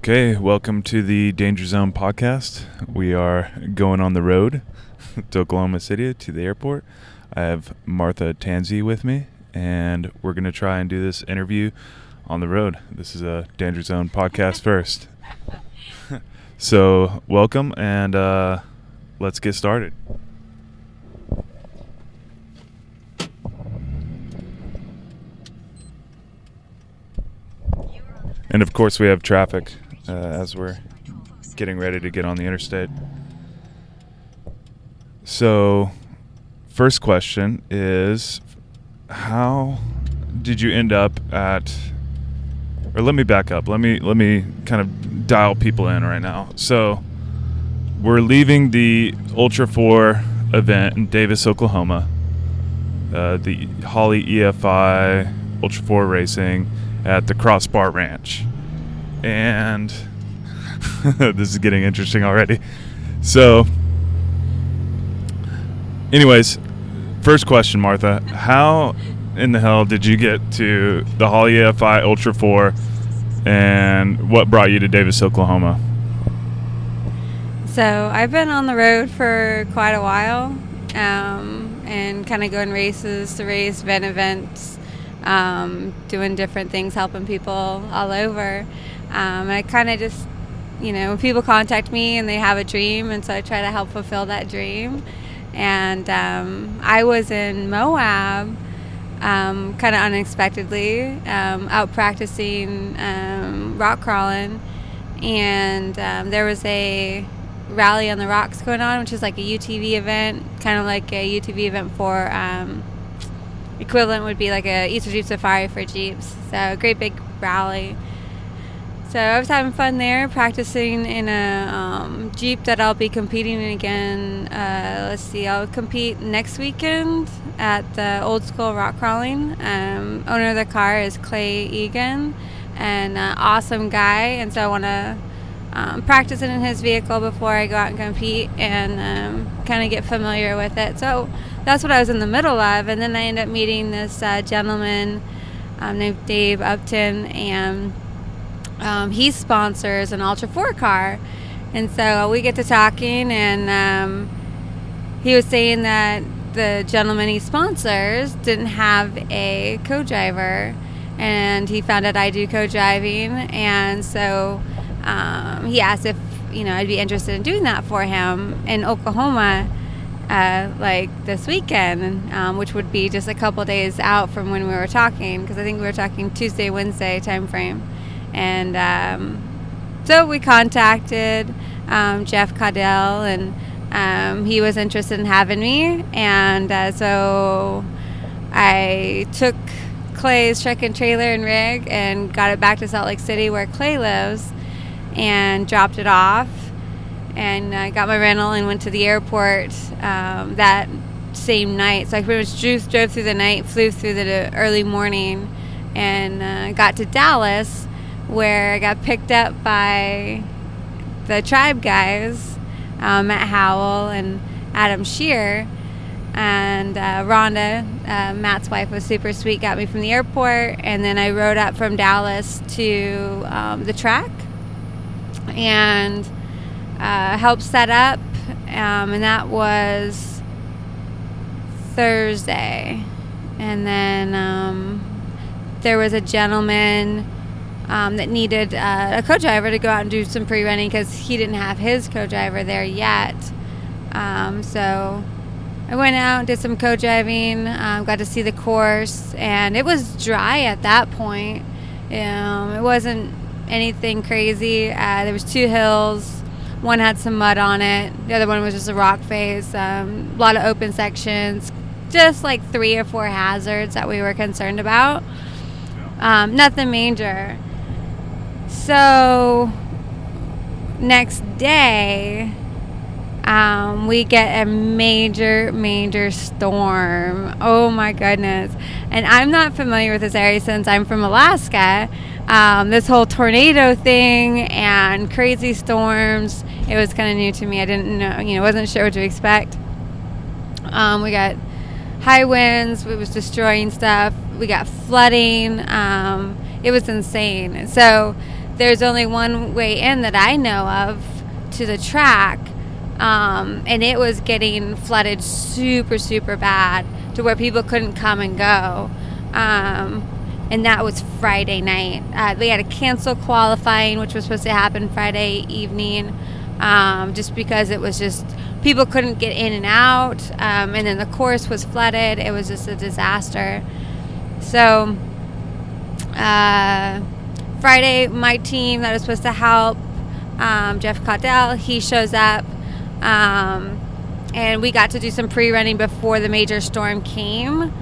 Okay, welcome to the Danger Zone podcast. We are going on the road to Oklahoma City to the airport. I have Martha Tansy with me, and we're going to try and do this interview on the road. This is a Danger Zone podcast first. so, welcome, and uh, let's get started. And of course, we have traffic uh, as we're getting ready to get on the interstate. So, first question is how did you end up at or let me back up. Let me let me kind of dial people in right now. So, we're leaving the Ultra 4 event in Davis, Oklahoma. Uh, the Holley EFI Ultra 4 racing at the Cross Bar Ranch. And this is getting interesting already. So, anyways, first question, Martha. How in the hell did you get to the Holley EFI Ultra 4 and what brought you to Davis, Oklahoma? So, I've been on the road for quite a while um, and kind of going races to race, event events, um, doing different things, helping people all over. Um, and I kind of just, you know, people contact me and they have a dream, and so I try to help fulfill that dream. And um, I was in Moab um, kind of unexpectedly, um, out practicing um, rock crawling, and um, there was a rally on the rocks going on, which is like a UTV event, kind of like a UTV event for equivalent would be like a Easter Jeep Safari for Jeeps. So a great big rally. So I was having fun there, practicing in a um, Jeep that I'll be competing in again. Uh, let's see, I'll compete next weekend at the Old School Rock Crawling. Um, owner of the car is Clay Egan, and uh, awesome guy. And so I want to um, practice it in his vehicle before I go out and compete and um, kind of get familiar with it. So that's what I was in the middle of. And then I end up meeting this uh, gentleman um, named Dave Upton, and um, he sponsors an Ultra 4 car. And so we get to talking, and um, he was saying that the gentleman he sponsors didn't have a co driver. And he found out I do co driving. And so um, he asked if you know I'd be interested in doing that for him in Oklahoma uh, like this weekend, um, which would be just a couple days out from when we were talking, because I think we were talking Tuesday, Wednesday time frame. And um, so we contacted um, Jeff Caudell, and um, he was interested in having me. And uh, so I took Clay's truck and trailer and rig and got it back to Salt Lake City, where Clay lives, and dropped it off and I got my rental and went to the airport um, that same night. So I pretty much drove, drove through the night, flew through the early morning, and uh, got to Dallas, where I got picked up by the tribe guys, Matt Howell and Adam Shear. And uh, Rhonda, uh, Matt's wife, was super sweet, got me from the airport, and then I rode up from Dallas to um, the track. And uh, helped set up, um, and that was Thursday. And then um, there was a gentleman um, that needed uh, a co-driver to go out and do some pre-running because he didn't have his co-driver there yet. Um, so I went out, did some co-driving, um, got to see the course, and it was dry at that point. Um, it wasn't anything crazy. Uh, there was two hills one had some mud on it. The other one was just a rock face. Um, a lot of open sections. Just like three or four hazards that we were concerned about. Um, nothing major. So next day, um, we get a major, major storm. Oh my goodness. And I'm not familiar with this area since I'm from Alaska. Um, this whole tornado thing and crazy storms, it was kind of new to me. I didn't know, you know, wasn't sure what to expect. Um, we got high winds, it was destroying stuff. We got flooding. Um, it was insane. So there's only one way in that I know of to the track, um, and it was getting flooded super, super bad to where people couldn't come and go. Um, and that was Friday night. Uh, they had to cancel qualifying, which was supposed to happen Friday evening, um, just because it was just people couldn't get in and out, um, and then the course was flooded. It was just a disaster. So uh, Friday, my team that was supposed to help, um, Jeff Caudell, he shows up. Um, and we got to do some pre-running before the major storm came.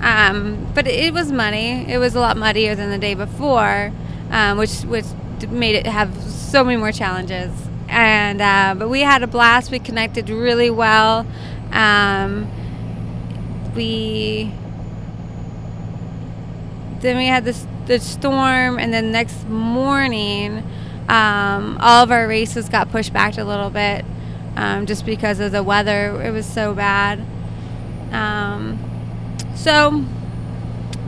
Um, but it was muddy. It was a lot muddier than the day before, um, which which made it have so many more challenges. And uh, but we had a blast. We connected really well. Um, we then we had this the storm, and then next morning, um, all of our races got pushed back a little bit, um, just because of the weather. It was so bad. Um, so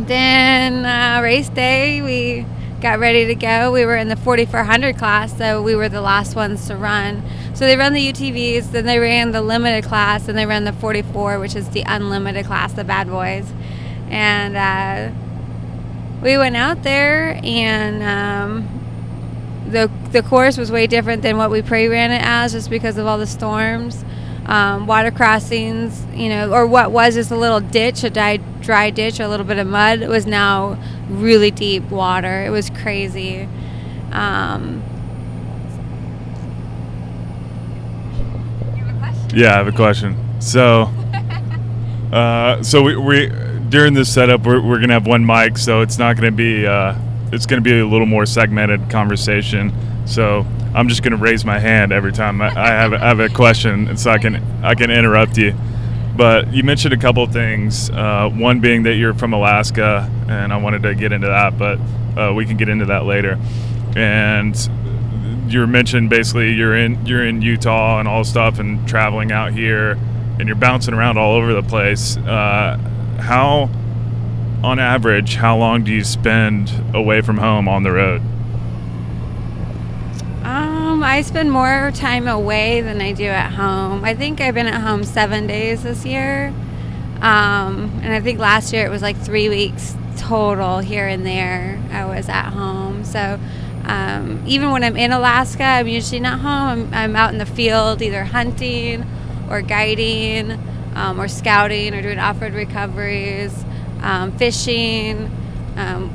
then uh, race day, we got ready to go. We were in the 4400 class, so we were the last ones to run. So they run the UTVs, then they ran the limited class, and they ran the 44, which is the unlimited class, the bad boys. And uh, we went out there, and um, the the course was way different than what we pre-ran it as, just because of all the storms. Um, water crossings, you know, or what was just a little ditch, a dry, dry ditch, a little bit of mud, was now really deep water. It was crazy. Um, Yeah, I have a question. So, uh, so we, we during this setup, we're, we're gonna have one mic, so it's not gonna be uh, it's gonna be a little more segmented conversation. So I'm just gonna raise my hand every time I, I have I have a question, and so I can I can interrupt you. But you mentioned a couple things. Uh, one being that you're from Alaska, and I wanted to get into that, but uh, we can get into that later. And you mentioned basically you're in you're in Utah and all stuff, and traveling out here, and you're bouncing around all over the place. Uh, how, on average, how long do you spend away from home on the road? Um, I spend more time away than I do at home. I think I've been at home seven days this year. Um, and I think last year it was like three weeks total here and there. I was at home. So um, even when I'm in Alaska, I'm usually not home. I'm, I'm out in the field either hunting or guiding um, or scouting or doing off road recoveries, um, fishing. Um,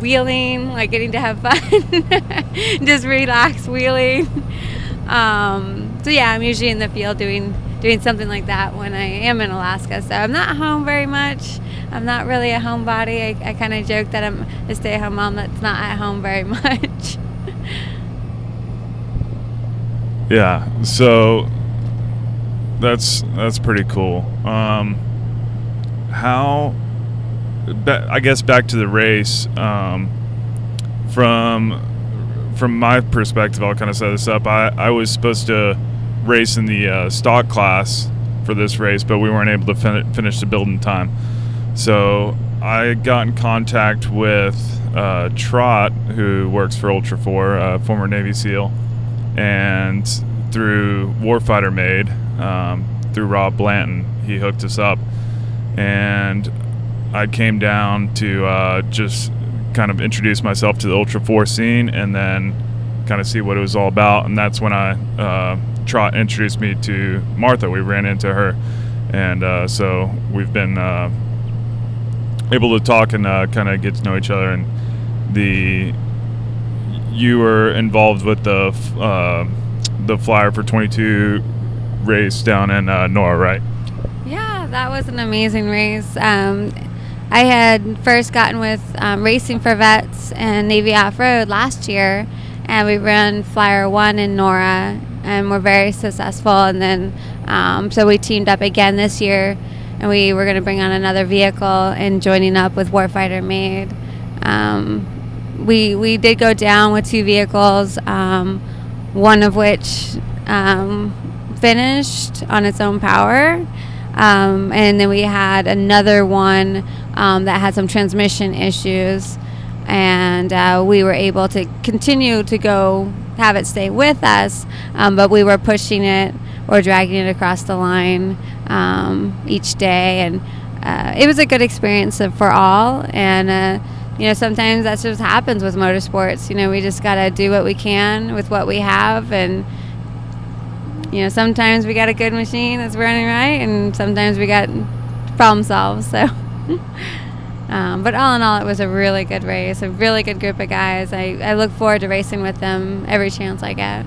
wheeling, like getting to have fun, just relax wheeling. Um, so yeah, I'm usually in the field doing doing something like that when I am in Alaska. So I'm not home very much. I'm not really a homebody. I, I kind of joke that I'm a stay-at-home mom that's not at home very much. yeah. So that's that's pretty cool. Um, how I guess back to the race. Um, from from my perspective, I'll kind of set this up. I, I was supposed to race in the uh, stock class for this race, but we weren't able to fin- finish the build in time. So I got in contact with uh, Trot, who works for Ultra 4, uh, former Navy SEAL, and through Warfighter Made, um, through Rob Blanton, he hooked us up. And I came down to uh, just kind of introduce myself to the Ultra 4 scene and then kind of see what it was all about. And that's when I uh, Trot introduced me to Martha. We ran into her, and uh, so we've been uh, able to talk and uh, kind of get to know each other. And the you were involved with the uh, the flyer for 22 race down in uh, NORRA, right? Yeah, that was an amazing race. Um, I had first gotten with um, Racing for Vets and Navy Off Road last year, and we ran Flyer One in NORRA, and we're very successful. And then, um, so we teamed up again this year, and we were going to bring on another vehicle and joining up with Warfighter Made. Um, we we did go down with two vehicles, um, one of which um, finished on its own power. Um, and then we had another one um, that had some transmission issues. and uh, we were able to continue to go have it stay with us, um, but we were pushing it or dragging it across the line um, each day, and uh, it was a good experience for all. And uh, you know, sometimes that just happens with motorsports. You know, we just got to do what we can with what we have, and you know, sometimes we got a good machine that's running right, and sometimes we got problem solves. So. Um, but all in all, it was a really good race, a really good group of guys. I, I look forward to racing with them every chance I get.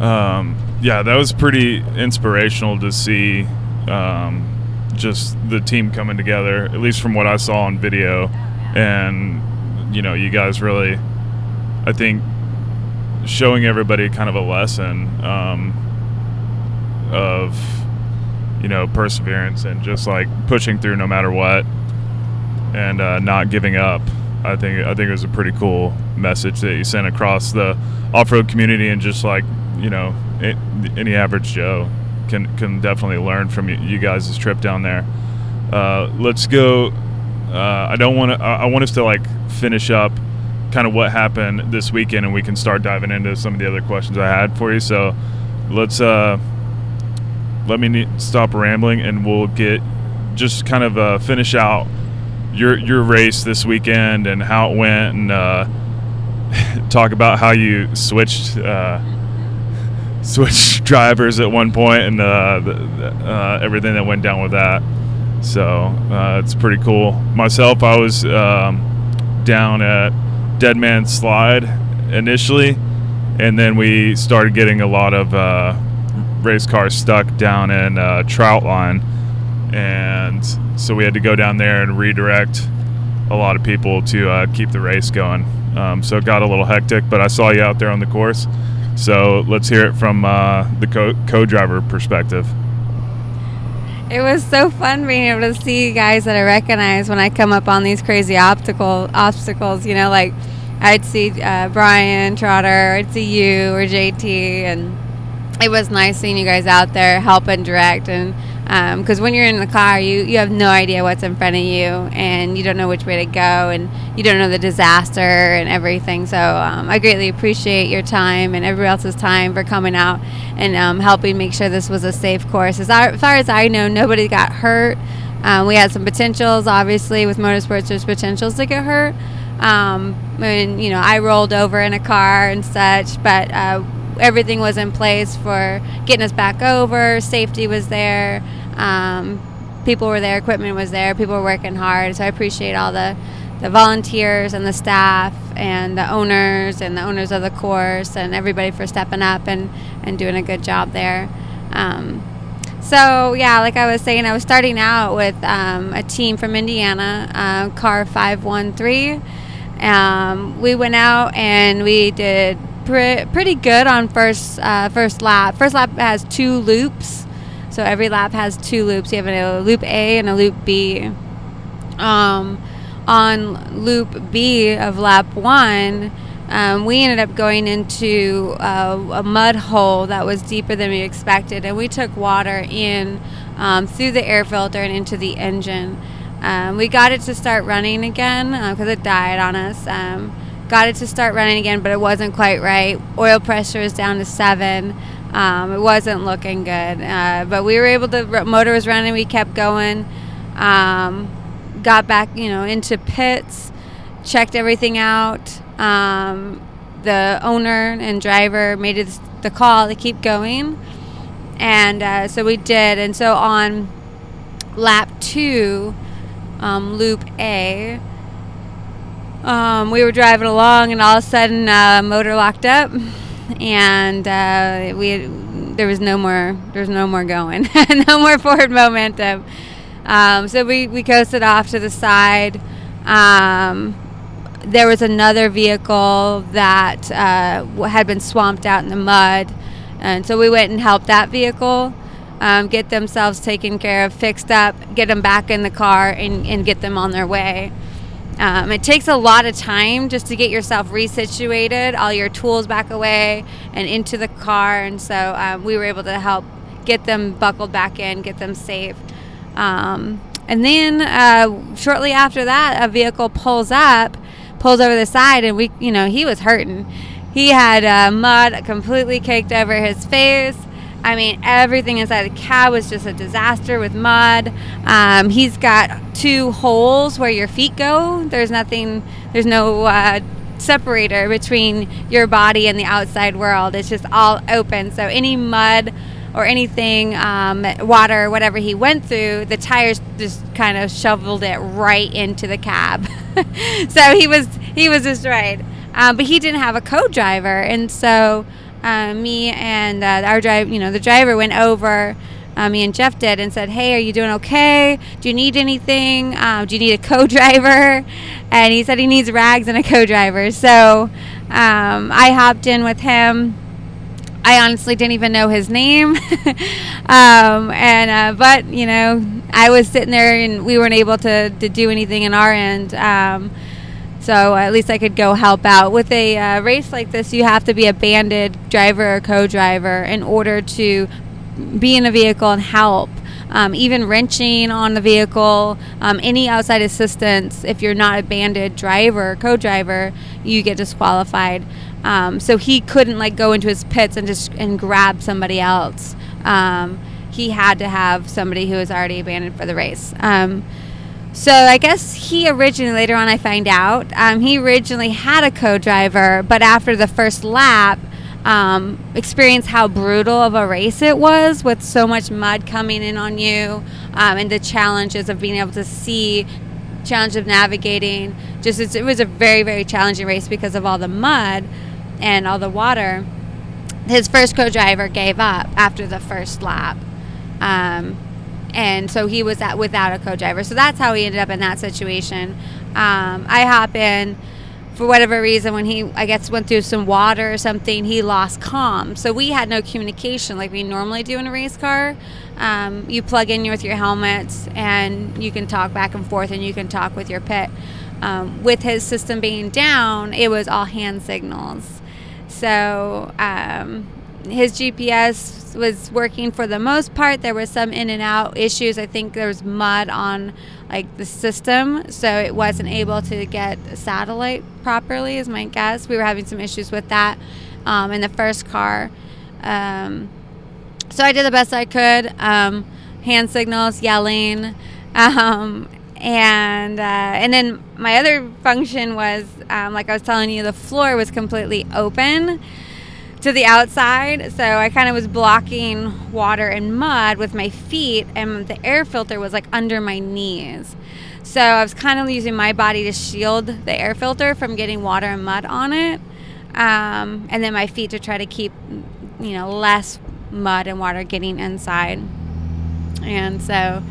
Um, yeah, that was pretty inspirational to see um, just the team coming together, at least from what I saw on video. And, you know, you guys really, I think, showing everybody kind of a lesson um, of, you know, perseverance and just like pushing through no matter what and uh, not giving up. I think I think it was a pretty cool message that you sent across the off-road community and just like you know it, any average Joe can can definitely learn from you, guys' trip down there. Uh, let's go. Uh, I don't want to. I want us to like finish up kind of what happened this weekend, and we can start diving into some of the other questions I had for you. So let's uh, let me stop rambling, and we'll get just kind of uh, finish out your your race this weekend and how it went, and uh, talk about how you switched uh, switched drivers at one point and uh, the, uh, everything that went down with that. So uh, it's pretty cool. Myself, I was um, down at Dead Man Slide initially, and then we started getting a lot of uh, race cars stuck down in uh, Troutline, and so we had to go down there and redirect a lot of people to uh, keep the race going. Um, so it got a little hectic, but I saw you out there on the course. So let's hear it from uh, the co- co-driver perspective. It was so fun being able to see guys that I recognize when I come up on these crazy obstacle obstacles. You know, like I'd see uh, Brian Trotter, I'd see you or JT, and it was nice seeing you guys out there helping direct and because um, when you're in the car you, you have no idea what's in front of you and you don't know which way to go and you don't know the disaster and everything. So um, i greatly appreciate your time and everybody else's time for coming out and um, helping make sure this was a safe course. As, far as i know nobody got hurt. Um, we had some potentials obviously with motorsports there's potentials to get hurt. Um, and you know i rolled over in a car and such but uh, everything was in place for getting us back over safety was there um, people were there, equipment was there, people were working hard. So I appreciate all the, the volunteers and the staff and the owners and the owners of the course and everybody for stepping up and, and doing a good job there. Um, so yeah, like I was saying, I was starting out with um, a team from Indiana, uh, car 513. Um, we went out and we did pre- pretty good on first uh, first lap. First lap has two loops, so every lap has two loops. You have a loop A and a loop B. Um, on loop B of lap one, um, we ended up going into uh, a mud hole that was deeper than we expected, and we took water in um, through the air filter and into the engine. Um, we got it to start running again because uh, it died on us. Um, got it to start running again, but it wasn't quite right. Oil pressure is down to seven. Um, it wasn't looking good, uh, but we were able to. Motor was running. We kept going. Um, got back, you know, into pits. Checked everything out. Um, the owner and driver made it the call to keep going, and uh, so we did. And so on lap two, um, loop A, um, we were driving along, and all of a sudden, uh, motor locked up and uh, we there was no more there's no more going, no more forward momentum. Um, so we, we coasted off to the side. Um, there was another vehicle that uh, had been swamped out in the mud, and so we went and helped that vehicle um, get themselves taken care of, fixed up, get them back in the car, and, and get them on their way. Um, it takes a lot of time just to get yourself resituated, all your tools back away and into the car. And so um, we were able to help get them buckled back in, get them safe. Um, And then uh, shortly after that, a vehicle pulls up, pulls over the side, and we, you know, he was hurting. He had uh, mud completely caked over his face. I mean, everything inside the cab was just a disaster with mud. Um, he's got two holes where your feet go. There's nothing, there's no uh, separator between your body and the outside world. It's just all open. So any mud or anything, um, water, whatever he went through, the tires just kind of shoveled it right into the cab. so he was he was destroyed. Um, but he didn't have a co-driver, and so uh, me and uh, our driver, you know, the driver went over. Uh, me and Jeff did and said, "Hey, are you doing okay? Do you need anything? Um, do you need a co-driver?" And he said he needs rags and a co-driver. So um, I hopped in with him. I honestly didn't even know his name, um, and uh, but you know, I was sitting there and we weren't able to, to do anything in our end. Um, so at least I could go help out. With a uh, race like this, you have to be a banded driver or co-driver in order to be in a vehicle and help. Um, even wrenching on the vehicle, um, any outside assistance, if you're not a banded driver or co-driver, you get disqualified. Um, so he couldn't like go into his pits and just and grab somebody else. Um, he had to have somebody who was already abandoned for the race. So I guess he originally, later on, I find out, um, he originally had a co-driver, but after the first lap, um, experienced how brutal of a race it was with so much mud coming in on you, um, and the challenges of being able to see, challenge of navigating. Just it was a very very challenging race because of all the mud and all the water. His first co-driver gave up after the first lap. Um, and so he was at, without a co-driver. So that's how he ended up in that situation. Um, I hop in for whatever reason when he I guess went through some water or something. He lost comm, so we had no communication like we normally do in a race car. Um, you plug in with your helmet and you can talk back and forth, and you can talk with your pit. Um, with his system being down, it was all hand signals. So um, his GPS was working for the most part. There was some in and out issues. I think there was mud on like the system, so it wasn't able to get satellite properly. Is my guess. We were having some issues with that um, in the first car. Um, so I did the best I could. Um, hand signals, yelling, um, and uh, and then my other function was um, like I was telling you, the floor was completely open to the outside. So I kind of was blocking water and mud with my feet, and the air filter was like under my knees. So I was kind of using my body to shield the air filter from getting water and mud on it. Um, and then my feet to try to keep, you know, less mud and water getting inside. And so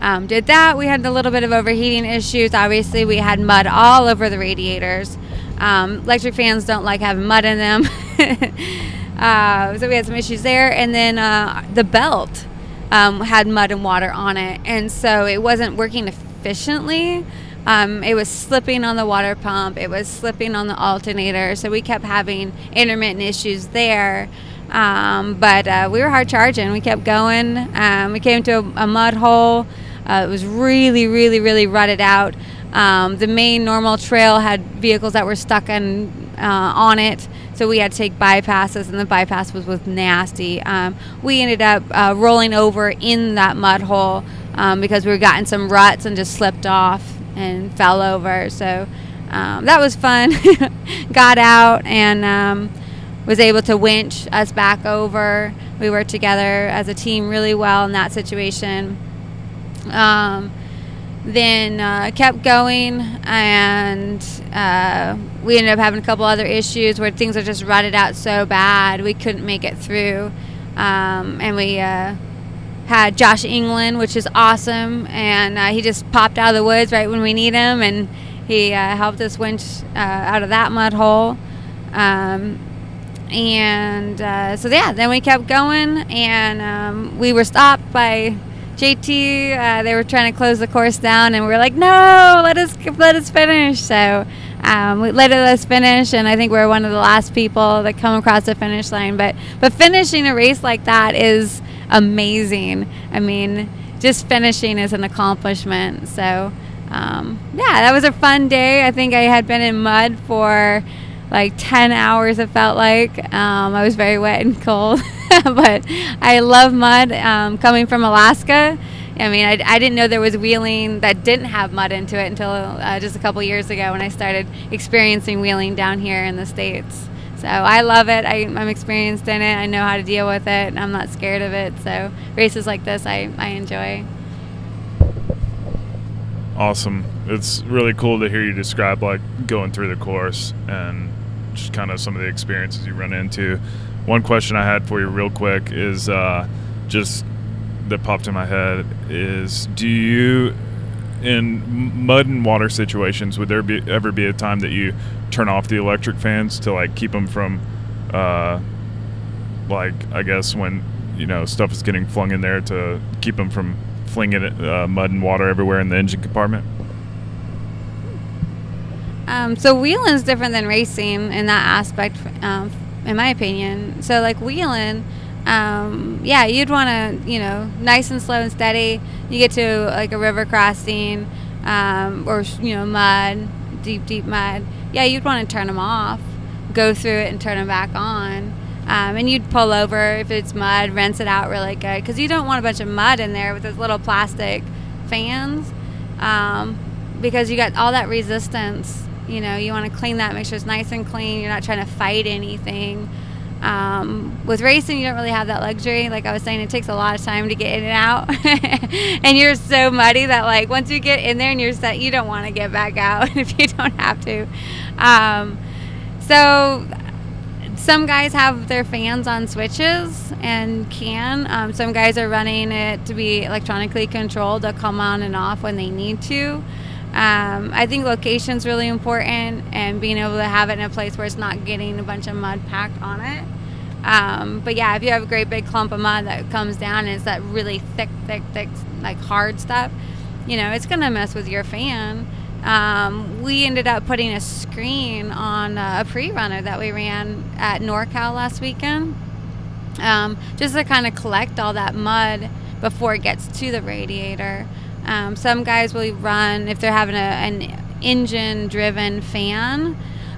um, did that. We had a little bit of overheating issues. Obviously, we had mud all over the radiators. Um, electric fans don't like having mud in them. uh, so we had some issues there. And then uh, the belt um, had mud and water on it. And so it wasn't working efficiently. Um, it was slipping on the water pump, it was slipping on the alternator. So we kept having intermittent issues there. Um, but uh, we were hard charging. We kept going. Um, we came to a, a mud hole. Uh, it was really, really, really rutted out. Um, the main normal trail had vehicles that were stuck on uh, on it, so we had to take bypasses, and the bypass was was nasty. Um, we ended up uh, rolling over in that mud hole um, because we were gotten some ruts and just slipped off and fell over. So um, that was fun. Got out and um, was able to winch us back over. We worked together as a team really well in that situation. Um, then uh, kept going and uh, we ended up having a couple other issues where things are just rutted out so bad we couldn't make it through. Um, and we uh, had josh england which is awesome and uh, he just popped out of the woods right when we need him and he uh, helped us winch uh, out of that mud hole. Um, and so yeah then we kept going and um, we were stopped by JT, uh, they were trying to close the course down, and we are like, no, let us let us finish. So um, we let us finish, and I think we are one of the last people that come across the finish line. But but finishing a race like that is amazing. I mean, just finishing is an accomplishment. So, um, yeah, that was a fun day. I think I had been in mud for like 10 hours, it felt like. Um, I was very wet and cold, but I love mud. Um, coming from Alaska, I mean, I, I, didn't know there was wheeling that didn't have mud into it until uh, just a couple years ago when I started experiencing wheeling down here in the States. So I love it. I, am experienced in it. I know how to deal with it. I'm not scared of it. So races like this, I, I enjoy. Awesome. It's really cool to hear you describe like going through the course and just kind of some of the experiences you run into. One question I had for you, real quick, is uh, just that popped in my head is: Do you, in mud and water situations, would there be ever be a time that you turn off the electric fans to like keep them from, uh, like I guess when you know stuff is getting flung in there to keep them from flinging uh, mud and water everywhere in the engine compartment? Um, so wheeling is different than racing in that aspect, um, in my opinion. So like wheeling, um, yeah, you'd want to, you know, nice and slow and steady. You get to like a river crossing um, or you know mud, deep deep mud. Yeah, you'd want to turn them off, go through it and turn them back on. Um, and you'd pull over if it's mud, rinse it out really good because you don't want a bunch of mud in there with those little plastic fans um, because you got all that resistance you know, you want to clean that, make sure it's nice and clean. You're not trying to fight anything. Um, with racing, you don't really have that luxury. Like I was saying, it takes a lot of time to get in and out, and you're so muddy that like once you get in there and you're set, you don't want to get back out if you don't have to. Um, so some guys have their fans on switches and can. Um, some guys are running it to be electronically controlled to come on and off when they need to. Um, I think location is really important and being able to have it in a place where it's not getting a bunch of mud packed on it. Um, but yeah, if you have a great big clump of mud that comes down and it's that really thick, thick, thick, like hard stuff, you know, it's gonna mess with your fan. Um, we ended up putting a screen on a pre-runner that we ran at NorCal last weekend, um, just to kind of collect all that mud before it gets to the radiator. Um, some guys will run if they're having a, an engine driven fan.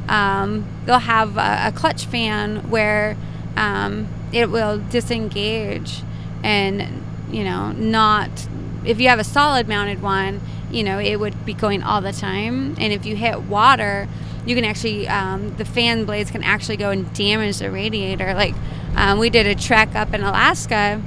Um, they'll have a, a, clutch fan where um, it will disengage and you know not if you have a solid mounted one you know it would be going all the time and if you hit water you can actually um, the fan blades can actually go and damage the radiator like um, we did a trek up in alaska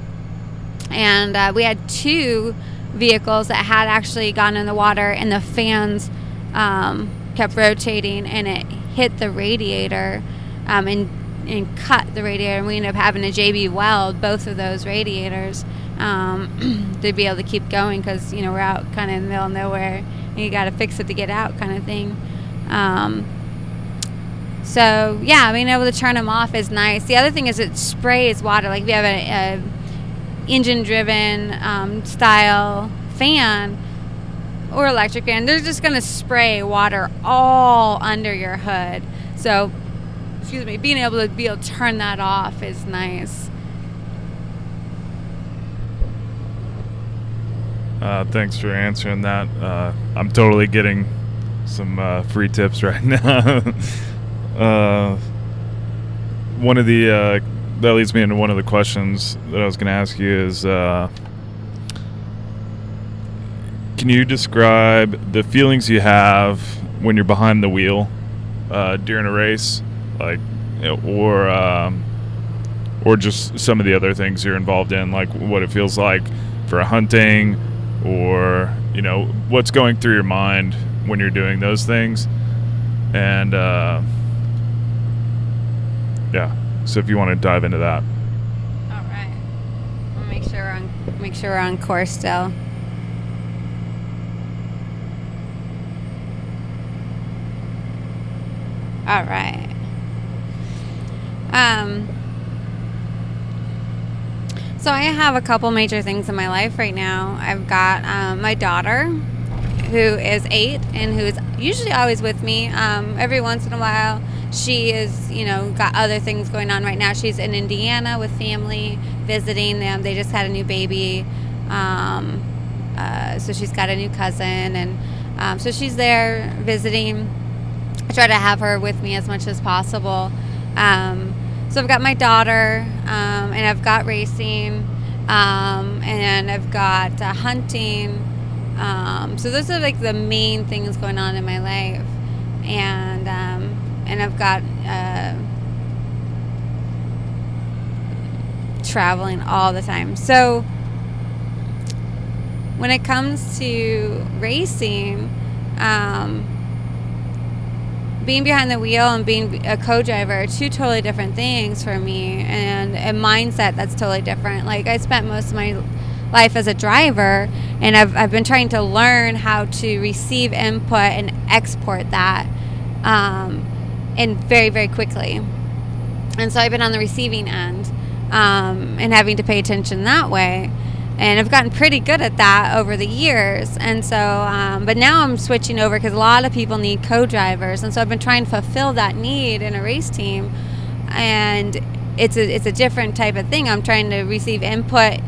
and uh, we had two vehicles that had actually gone in the water and the fans um, kept rotating and it hit the radiator um, and, and cut the radiator. And we ended up having a JB weld both of those radiators um, to be able to keep going because, you know, we're out kind of in the middle of nowhere and you got to fix it to get out kind of thing. Um, so, yeah, being able to turn them off is nice. The other thing is it sprays water. Like if you have a, a engine driven um, style fan or electric fan, they're just going to spray water all under your hood. So, excuse me, being able to be able to turn that off is nice. Uh, thanks for answering that. Uh, I'm totally getting some uh, free tips right now. Uh, one of the uh, that leads me into one of the questions that I was going to ask you is uh, can you describe the feelings you have when you're behind the wheel uh, during a race, like, or um, or just some of the other things you're involved in, like what it feels like for hunting, or you know what's going through your mind when you're doing those things, and uh, yeah. So if you want to dive into that. All right. We'll make sure we're on make sure we're on course still. All right. Um so I have a couple major things in my life right now. I've got um, my daughter, who is eight and who is usually always with me. Um, every once in a while, she is, you know, got other things going on right now. She's in Indiana with family visiting them. They just had a new baby. Um, uh, so she's got a new cousin, and um, so she's there visiting. I try to have her with me as much as possible. Um, so I've got my daughter, um, and I've got racing, um, and I've got uh, hunting. Um, so those are like the main things going on in my life, and um, and I've got uh, traveling all the time. So when it comes to racing, um, being behind the wheel and being a co-driver are two totally different things for me and a mindset that's totally different like i spent most of my life as a driver and i've, I've been trying to learn how to receive input and export that um, and very very quickly and so i've been on the receiving end um, and having to pay attention that way and I've gotten pretty good at that over the years. And so, um, but now I'm switching over because a lot of people need co-drivers, and so I've been trying to fulfill that need in a race team, and it's a it's a different type of thing. I'm trying to receive input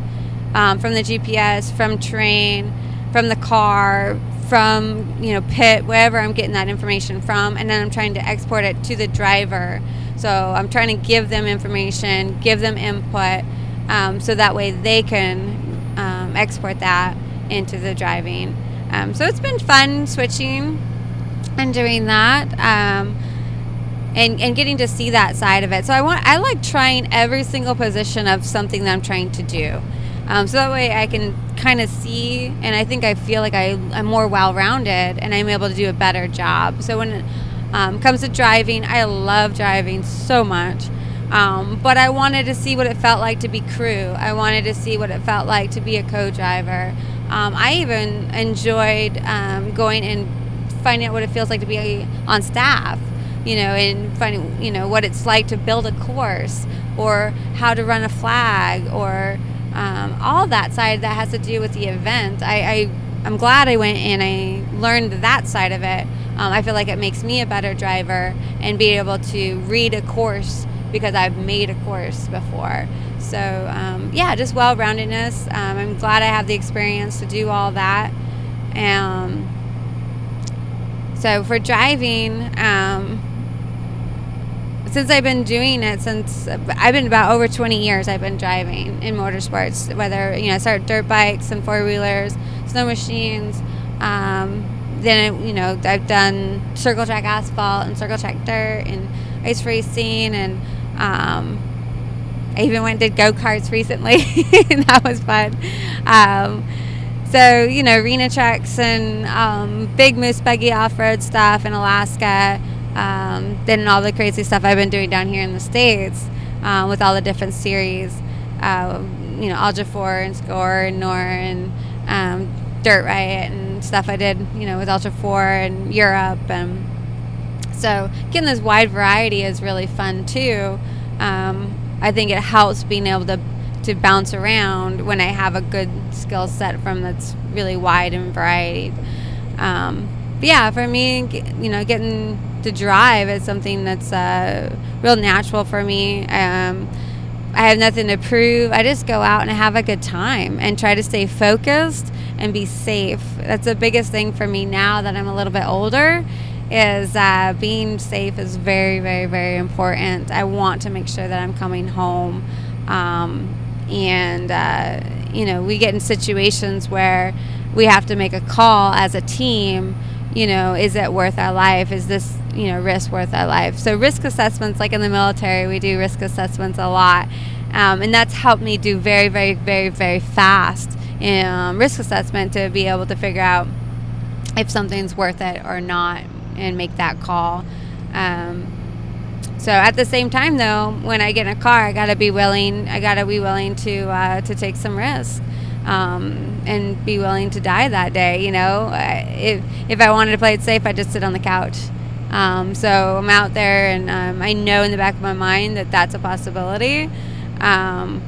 um, from the GPS, from train, from the car, from you know pit, wherever I'm getting that information from, and then I'm trying to export it to the driver. So I'm trying to give them information, give them input. Um, so that way they can um, export that into the driving. Um, so it's been fun switching and doing that. Um, and, and getting to see that side of it. So I want I like trying every single position of something that I'm trying to do. Um, so that way I can kind of see, and I think I feel like I, I'm more well rounded and I'm able to do a better job. So when it um, comes to driving, I love driving so much. Um, but I wanted to see what it felt like to be crew. I wanted to see what it felt like to be a co-driver. Um, I even enjoyed um, going and finding out what it feels like to be on staff, you know, and finding, you know, what it's like to build a course or how to run a flag or um, all that side that has to do with the event. I, I, am glad I went and I learned that side of it. Um, I feel like it makes me a better driver and be able to read a course because I've made a course before. So um, yeah, just well-roundedness. Um, I'm glad I have the experience to do all that. Um, so for driving, um, since I've been doing it since I've been about over 20 years, I've been driving in motorsports. Whether you know, I started dirt bikes and four wheelers, snow machines. Um, then you know, I've done circle track asphalt and circle track dirt and ice racing and um, I even went and did go karts recently. and that was fun. Um, so, you know, arena trucks and um, big moose buggy off road stuff in Alaska. Um, then all the crazy stuff I've been doing down here in the States uh, with all the different series. Uh, you know, Alja 4 and Score and Nor and um, Dirt Riot and stuff I did, you know, with Ultra 4 and Europe and so getting this wide variety is really fun too. Um, I think it helps being able to to bounce around when I have a good skill set from that's really wide and varied. Um, yeah, for me, you know, getting to drive is something that's uh, real natural for me. Um, I have nothing to prove. I just go out and have a good time and try to stay focused and be safe. That's the biggest thing for me now that I'm a little bit older is uh, being safe is very, very, very important. I want to make sure that I'm coming home. Um, and, uh, you know, we get in situations where we have to make a call as a team. You know, is it worth our life? Is this, you know, risk worth our life? So, risk assessments, like in the military, we do risk assessments a lot. Um, and that's helped me do very, very, very, very fast um, risk assessment to be able to figure out if something's worth it or not and make that call. Um, so at the same time, though, when I get in a car, I gotta be willing. I gotta be willing to uh, to take some risk. um, and be willing to die that day. You know, if if I wanted to play it safe, I'd just sit on the couch. Um, so I'm out there, and um, I know in the back of my mind that that's a possibility. Um,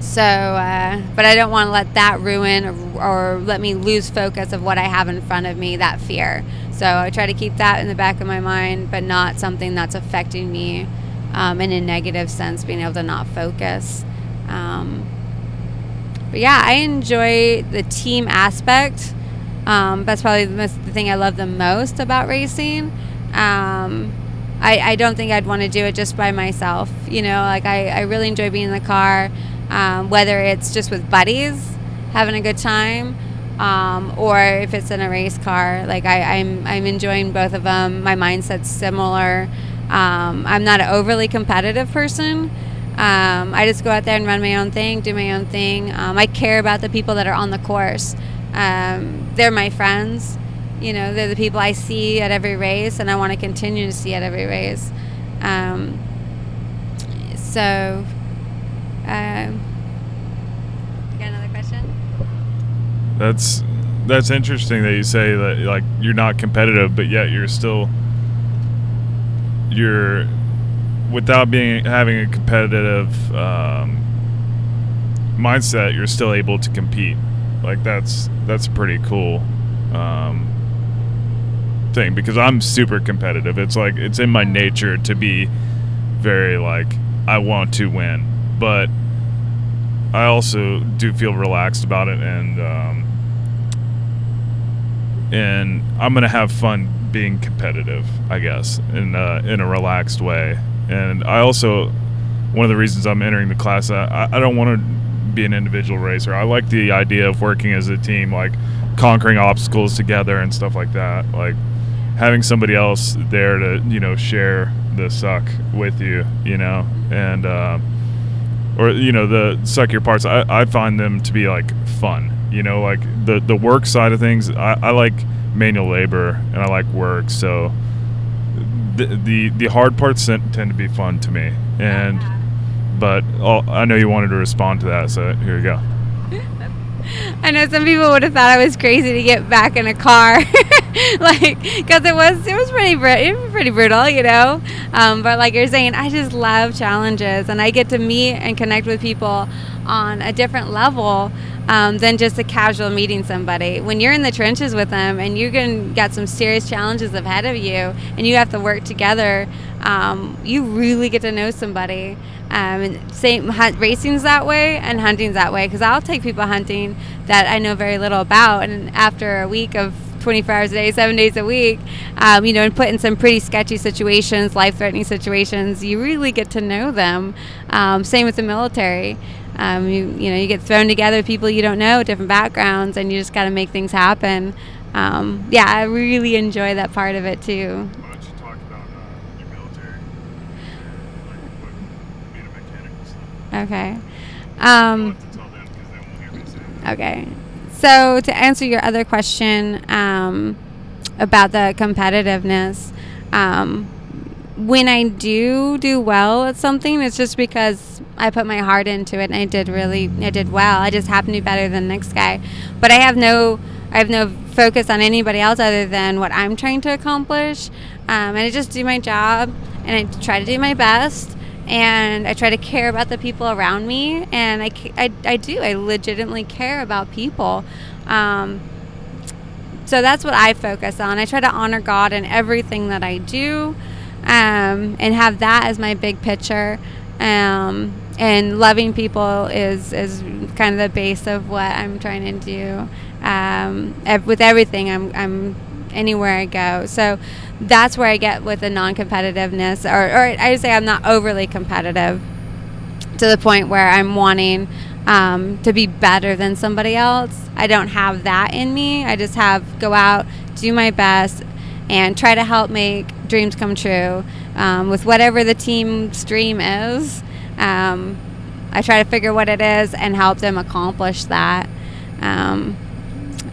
so, uh, but I don't want to let that ruin or, or, let me lose focus of what I have in front of me, that fear. So I try to keep that in the back of my mind, but not something that's affecting me um, in a negative sense, being able to not focus. Um, but yeah, I enjoy the team aspect. Um, that's probably the, most, the thing I love the most about racing. Um, I, I don't think I'd want to do it just by myself. You know, like I, I really enjoy being in the car, um, whether it's just with buddies, having a good time, um, or if it's in a race car. Like I, I'm, I'm enjoying both of them. My mindset's similar. Um, I'm not an overly competitive person. Um, I just go out there and run my own thing, do my own thing. Um, I care about the people that are on the course. Um, they're my friends. You know, they're the people I see at every race, and I want to continue to see at every race. Um, so, uh, got another question? That's that's interesting that you say that like you're not competitive, but yet you're still you're without being having a competitive um, mindset, you're still able to compete. Like that's that's a pretty cool um, thing because I'm super competitive. It's like it's in my nature to be very like I want to win, but I also do feel relaxed about it and. Um, and I'm gonna have fun being competitive, I guess, in uh, in a relaxed way. And I also, one of the reasons I'm entering the class, I, I don't want to be an individual racer. I like the idea of working as a team, like conquering obstacles together and stuff like that. Like having somebody else there to you know share the suck with you, you know, and uh, or you know the suck your parts. I, I find them to be like fun you know like the the work side of things I, I like manual labor and I like work so the the, the hard parts tend to be fun to me and but I'll, I know you wanted to respond to that so here you go I know some people would have thought I was crazy to get back in a car, like because it was it was pretty pretty brutal, you know. Um, but like you're saying, I just love challenges, and I get to meet and connect with people on a different level um, than just a casual meeting somebody. When you're in the trenches with them and going to get some serious challenges ahead of you and you have to work together, um, you really get to know somebody. Um, and same hunt, racing's that way and hunting's that way because I'll take people hunting that I know very little about, and after a week of 24 hours a day, seven days a week, um, you know, and put in some pretty sketchy situations, life threatening situations, you really get to know them. Um, same with the military. Um, you you know you get thrown together with people you don't know, different backgrounds, and you just got to make things happen. Um, yeah, I really enjoy that part of it too. Why don't you talk about uh, your military, like being a mechanic and stuff? Okay. Um, okay. So to answer your other question um, about the competitiveness, um, when I do do well at something, it's just because I put my heart into it and I did really, I did well. I just happen to be better than the next guy, but I have no, I have no focus on anybody else other than what I'm trying to accomplish, um, and I just do my job and I try to do my best and I try to care about the people around me, and I, I, I do. I legitimately care about people. Um, so that's what I focus on. I try to honor God in everything that I do um, and have that as my big picture. Um, and loving people is, is kind of the base of what I'm trying to do. Um, with everything, I'm, I'm anywhere I go. So that's where I get with the non-competitiveness, or, or I say I'm not overly competitive to the point where I'm wanting um, to be better than somebody else. I don't have that in me. I just have go out, do my best, and try to help make dreams come true um, with whatever the team's dream is. Um, I try to figure what it is and help them accomplish that. Um,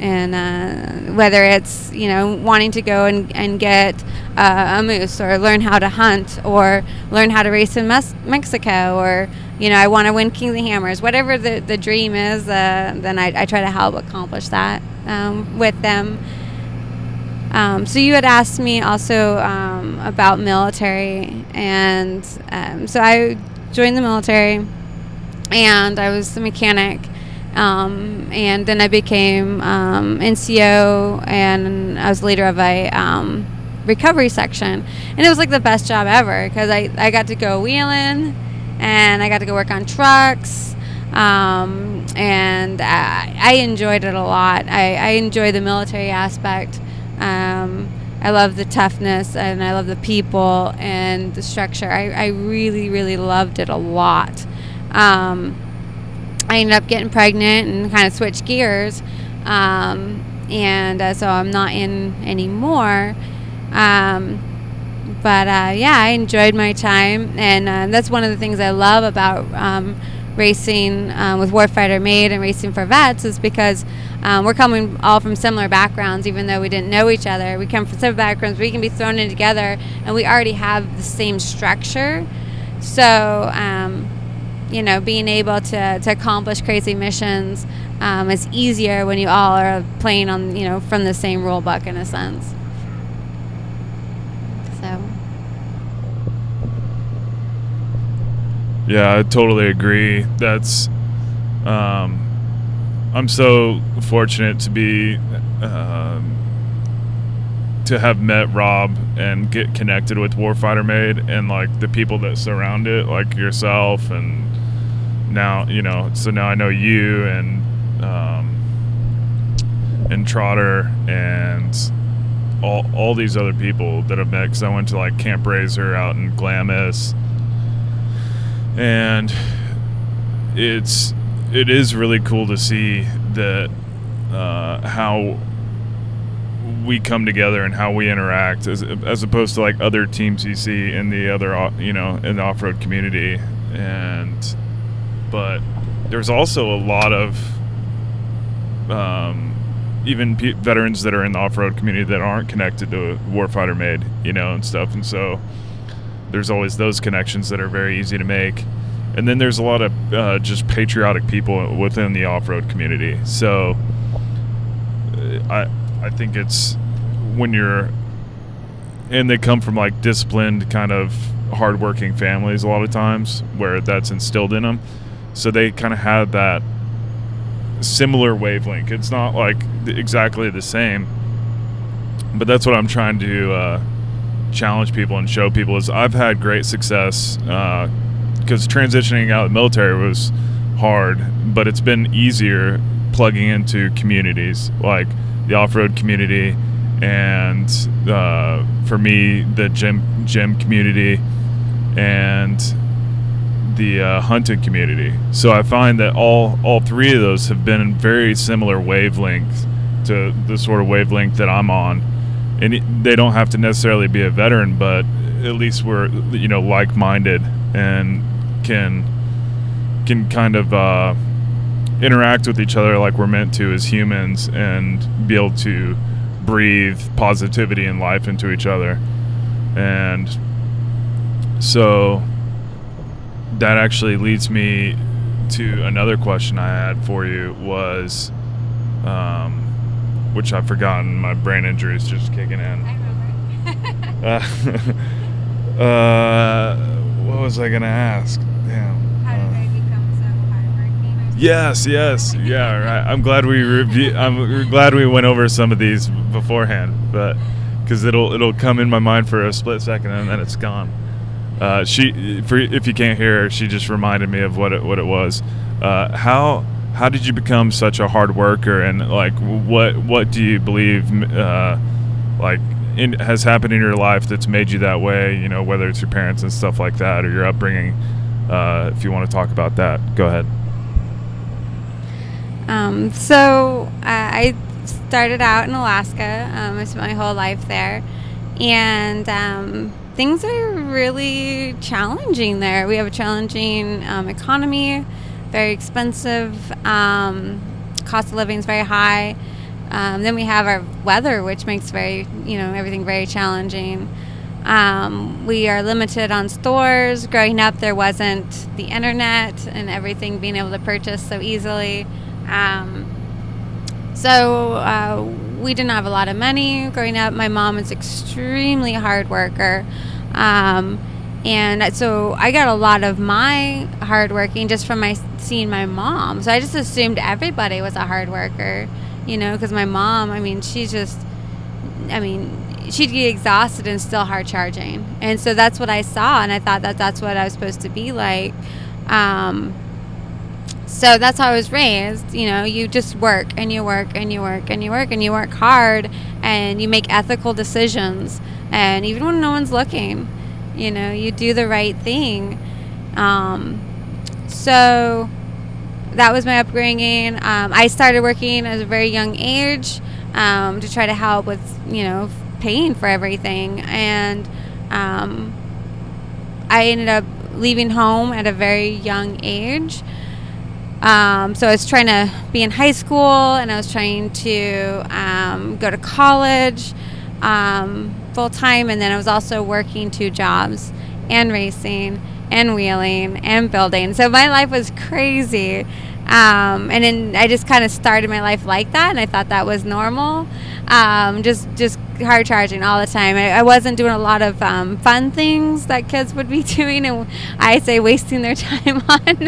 and uh, whether it's you know wanting to go and, and get uh, a moose or learn how to hunt or learn how to race in Mes- Mexico or you know I want to win King of the Hammers whatever the, the dream is uh, then I, I, try to help accomplish that um, with them. Um, so you had asked me also um, about military and um, so I joined the military and I was a mechanic um, and then I became um, NCO, and I was leader of a um, recovery section. And it was like the best job ever because I, I got to go wheeling, and I got to go work on trucks. Um, and I, I enjoyed it a lot. I, I enjoy the military aspect. Um, I love the toughness and I love the people and the structure. I, I really, really loved it a lot. Um, I ended up getting pregnant and kind of switched gears. Um, and uh, so I'm not in anymore. Um, but uh, yeah, I enjoyed my time, and uh, that's one of the things I love about um, racing um, with Warfighter Made and racing for vets is because um, we're coming all from similar backgrounds, even though we didn't know each other. We come from similar backgrounds. We can be thrown in together, and we already have the same structure. So, um, you know, being able to, to accomplish crazy missions um, is easier when you all are playing on, you know, from the same rule book in a sense. So. Yeah, I totally agree. That's, um, I'm so fortunate to be, um, to have met Rob and get connected with Warfighter Made and like the people that surround it, like yourself, and now you know. So now I know you and um, and Trotter and all all these other people that I've met because I went to like Camp RZR out in Glamis, and it's it is really cool to see that uh, how we come together and how we interact as, as opposed to like other teams you see in the other you know in the off-road community and but there's also a lot of um, even veterans that are in the off-road community that aren't connected to warfighter made you know and stuff and so there's always those connections that are very easy to make. And then there's a lot of uh, just patriotic people within the off-road community. So uh, i i think it's when you're and they come from like disciplined kind of hardworking families a lot of times where that's instilled in them so they kind of have that similar wavelength. It's not like exactly the same. But that's what i'm trying to uh, challenge people and show people is i've had great success because transitioning out of the military was hard but it's been easier plugging into communities like the off-road community and uh, for me the gym gym community and the uh, hunting community. So I find that all all three of those have been in very similar wavelengths to the sort of wavelength that I'm on, and they don't have to necessarily be a veteran, but at least we're you know like-minded and can can kind of uh, interact with each other like we're meant to as humans and be able to breathe positivity and life into each other and so that actually leads me to another question I had for you was, um, which I've forgotten. My brain injury is just kicking in. uh, uh, what was I gonna ask? Damn. How did they become so hard for gamers? Yes, yes, yeah. Right. I'm glad we review. I'm glad we went over some of these beforehand, but because it'll it'll come in my mind for a split second and then it's gone. Uh, she, for if you can't hear her, she just reminded me of what it what it was. Uh, how how did you become such a hard worker, and like what what do you believe uh, like in, has happened in your life that's made you that way? You know, whether it's your parents and stuff like that, or your upbringing. Uh, if you want to talk about that, go ahead. Um, so I started out in Alaska. Um, I spent my whole life there, and um, things are really challenging there. We have a challenging um, economy, very expensive. Um, cost of living is very high. Um, then we have our weather, which makes very you know everything very challenging. Um, we are limited on stores. Growing up, there wasn't the internet and everything being able to purchase so easily. Um, so uh, we didn't have a lot of money growing up. My mom is extremely hard worker. Um, and so I got a lot of my hard working just from my seeing my mom. So I just assumed everybody was a hard worker, you know, because my mom, I mean, she's just, I mean, she'd get exhausted and still hard charging. And so that's what I saw, and I thought that that's what I was supposed to be like. Um, so that's how I was raised. You know, you just work and you work and you work and you work and you work hard and you make ethical decisions. And even when no one's looking, you know, you do the right thing. Um, so that was my upbringing. Um, I started working at a very young age um, to try to help with, you know, paying for everything. And um, I ended up leaving home at a very young age. Um, so I was trying to be in high school and I was trying to um, go to college um, full time, and then I was also working two jobs and racing and wheeling and building. So my life was crazy. Um, and then I just kind of started my life like that, and I thought that was normal. Um, just just hard charging all the time. I, I wasn't doing a lot of um, fun things that kids would be doing, and I say wasting their time on.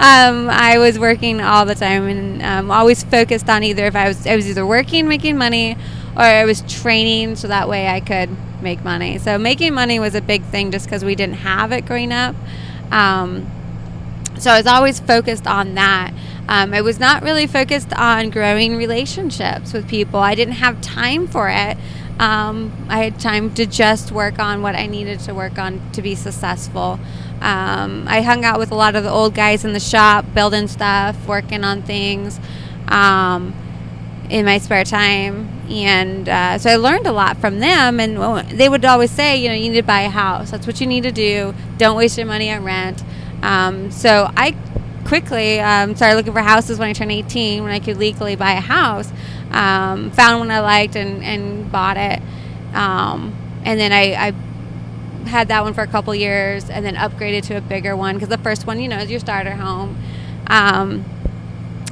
Um, I was working all the time and um, always focused on either if I was I was either working, making money, or I was training, so that way I could make money. So making money was a big thing just because we didn't have it growing up. Um, so I was always focused on that. Um, I was not really focused on growing relationships with people. I didn't have time for it. Um, I had time to just work on what I needed to work on to be successful. Um, I hung out with a lot of the old guys in the shop, building stuff, working on things um, in my spare time. And uh, so I learned a lot from them. And they would always say, you know, you need to buy a house. That's what you need to do. Don't waste your money on rent. Um, so I quickly um, started looking for houses when I turned 18, when I could legally buy a house. Um, found one I liked and, and bought it. Um, and then I, I, had that one for a couple years and then upgraded to a bigger one because the first one, you know, is your starter home. Um,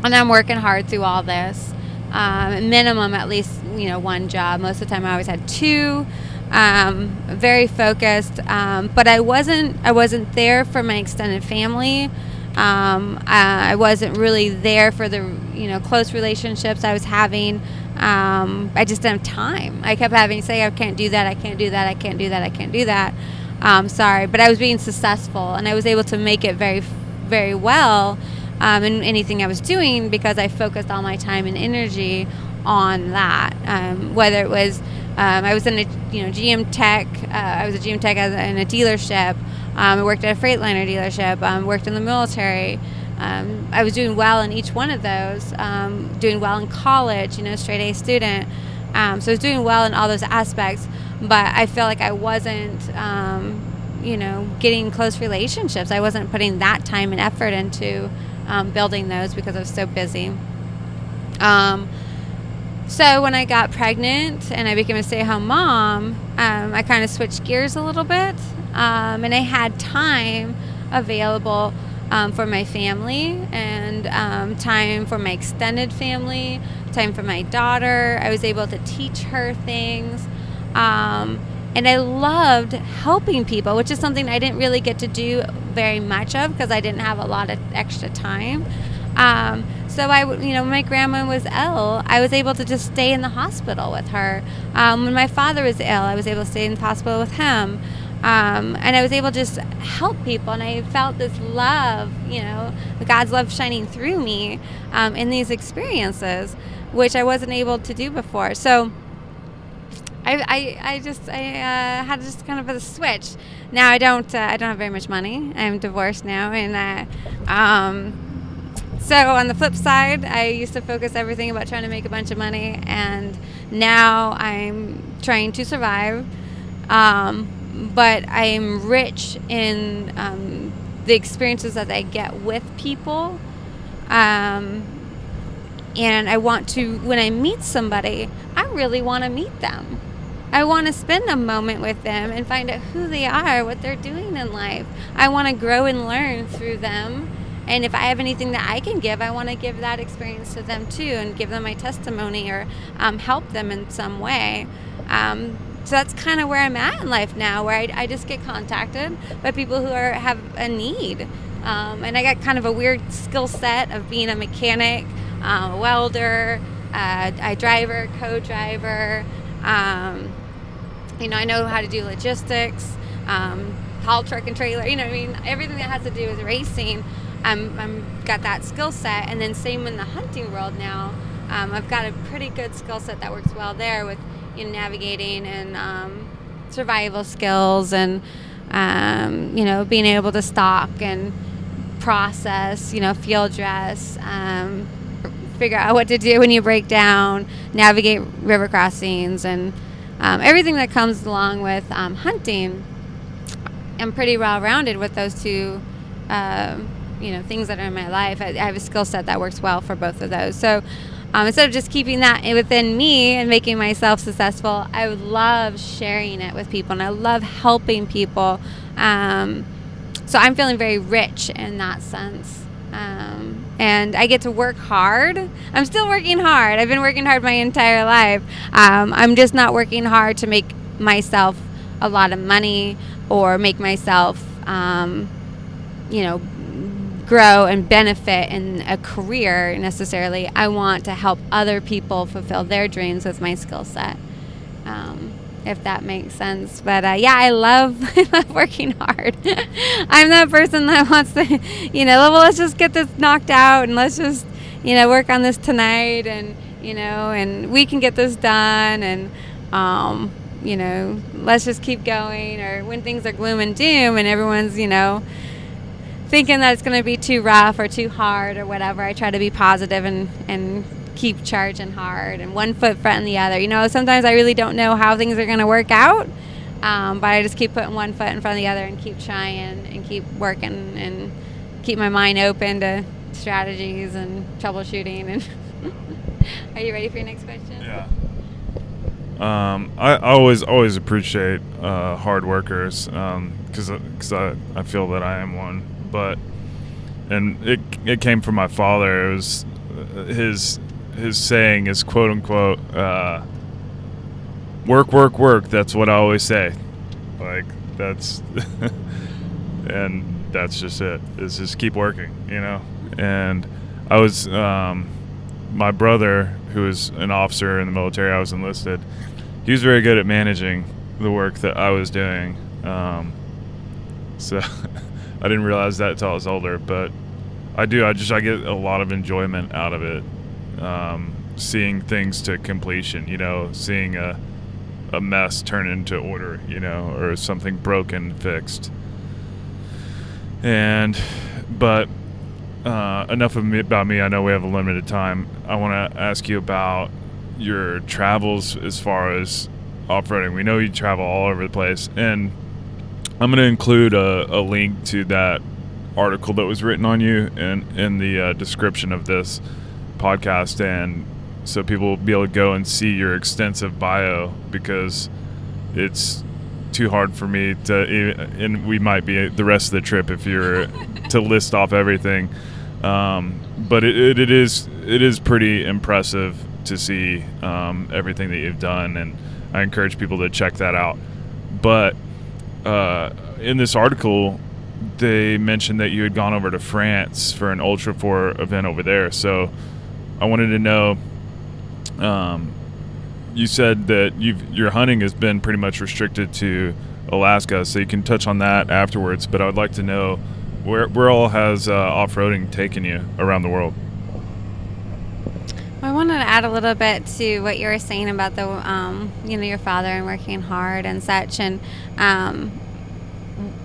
and I'm working hard through all this. Um, minimum at least, you know, one job. Most of the time I always had two um, very focused. Um, but I wasn't I wasn't there for my extended family. Um, I, I, wasn't really there for the you know close relationships I was having. Um, I just didn't have time. I kept having to say I can't do that. I can't do that. I can't do that. I can't do that. Um, sorry, but I was being successful and I was able to make it very very well um, in anything I was doing because I focused all my time and energy on that. whether it was um, I was in a you know GM Tech. Uh, I was a GM Tech in a dealership. Um, I worked at a Freightliner dealership. Um, worked in the military. Um, I was doing well in each one of those. Um, doing well in college. You know, straight A student. Um, so I was doing well in all those aspects. But I feel like I wasn't you know, getting close relationships. I wasn't putting that time and effort into um, building those because I was so busy. Um, so when I got pregnant and I became a stay-at-home mom, um, I kind of switched gears a little bit, um, and I had time available um, for my family and um, time for my extended family, time for my daughter. I was able to teach her things. Um, and I loved helping people, which is something I didn't really get to do very much of because I didn't have a lot of extra time. So I, you know, my grandma was ill, I was able to just stay in the hospital with her. Um, when my father was ill, I was able to stay in the hospital with him. Um, and I was able to just help people, and I felt this love, you know, God's love shining through me um, in these experiences, which I wasn't able to do before. So I, I, I just I uh, had just kind of a switch. Now I don't uh, I don't have very much money. I'm divorced now, and uh, um, so on the flip side, I used to focus everything about trying to make a bunch of money, and now I'm trying to survive. Um, but I'm rich in um, the experiences that I get with people. Um, and I want to, when I meet somebody, I really want to meet them. I want to spend a moment with them and find out who they are, what they're doing in life. I want to grow and learn through them and if I have anything that I can give, I want to give that experience to them too and give them my testimony or um, help them in some way. Um, so that's kind of where I'm at in life now, where I, I just get contacted by people who are have a need. Um, and I got kind of a weird skill set of being a mechanic, um, a welder, uh, a driver, co-driver. Um, you know, I know how to do logistics, um, haul truck and trailer. You know, I mean, everything that has to do with racing I'm, I'm got that skill set. And then same in the hunting world now. Um, I've got a pretty good skill set that works well there with you know, navigating and um, survival skills and um, you know being able to stock and process you know field dress um, figure out what to do when you break down navigate river crossings and um, everything that comes along with um, hunting i'm pretty well rounded with those two you know things that are in my life I, I have a skill set that works well for both of those so um, instead of just keeping that within me and making myself successful, I would love sharing it with people and I love helping people. Um, so I'm feeling very rich in that sense. Um, and I get to work hard. I'm still working hard. I've been working hard my entire life. Um, I'm just not working hard to make myself a lot of money or make myself, um, you know, grow and benefit in a career necessarily. I want to help other people fulfill their dreams with my skill set. Um, if that makes sense. But uh, yeah, I love, I love working hard. I'm that person that wants to, you know, well, let's just get this knocked out and let's just, you know, work on this tonight and, you know, and we can get this done and, um, you know, let's just keep going. Or when things are gloom and doom and everyone's, you know, thinking that it's going to be too rough or too hard or whatever, I try to be positive and, and keep charging hard and one foot front and the other. You know, sometimes I really don't know how things are going to work out, um, but I just keep putting one foot in front of the other and keep trying and keep working and keep my mind open to strategies and troubleshooting. And are you ready for your next question? Yeah. Um, I, always always appreciate uh, hard workers because um, because I, I feel that I am one but and it it came from my father. It was his his saying is quote unquote uh, work work work. That's what I always say. Like that's and that's just it. it. Is just keep working, you know. And I was um, my brother, who was an officer in the military. I was enlisted. He was very good at managing the work that I was doing. Um, so I didn't realize that until I was older, but I do. I just I get a lot of enjoyment out of it, um, seeing things to completion. You know, seeing a a mess turn into order. You know, or something broken fixed. And, but uh, enough of me about me. I know we have a limited time. I want to ask you about your travels as far as off-roading. We know you travel all over the place, and I'm going to include a, a, link to that article that was written on you in, in the uh, description of this podcast. And so people will be able to go and see your extensive bio because it's too hard for me to, and we might be the rest of the trip if you're to list off everything. Um, but it, it, it is it is pretty impressive to see um, everything that you've done, and I encourage people to check that out. But uh, in this article, they mentioned that you had gone over to France for an Ultra 4 event over there. So I wanted to know. Um, you said that your hunting has been pretty much restricted to Alaska, so you can touch on that afterwards. But I would like to know where where all has uh, off roading taken you around the world. Wanted to add a little bit to what you were saying about the, um, you know, your father and working hard and such. And um,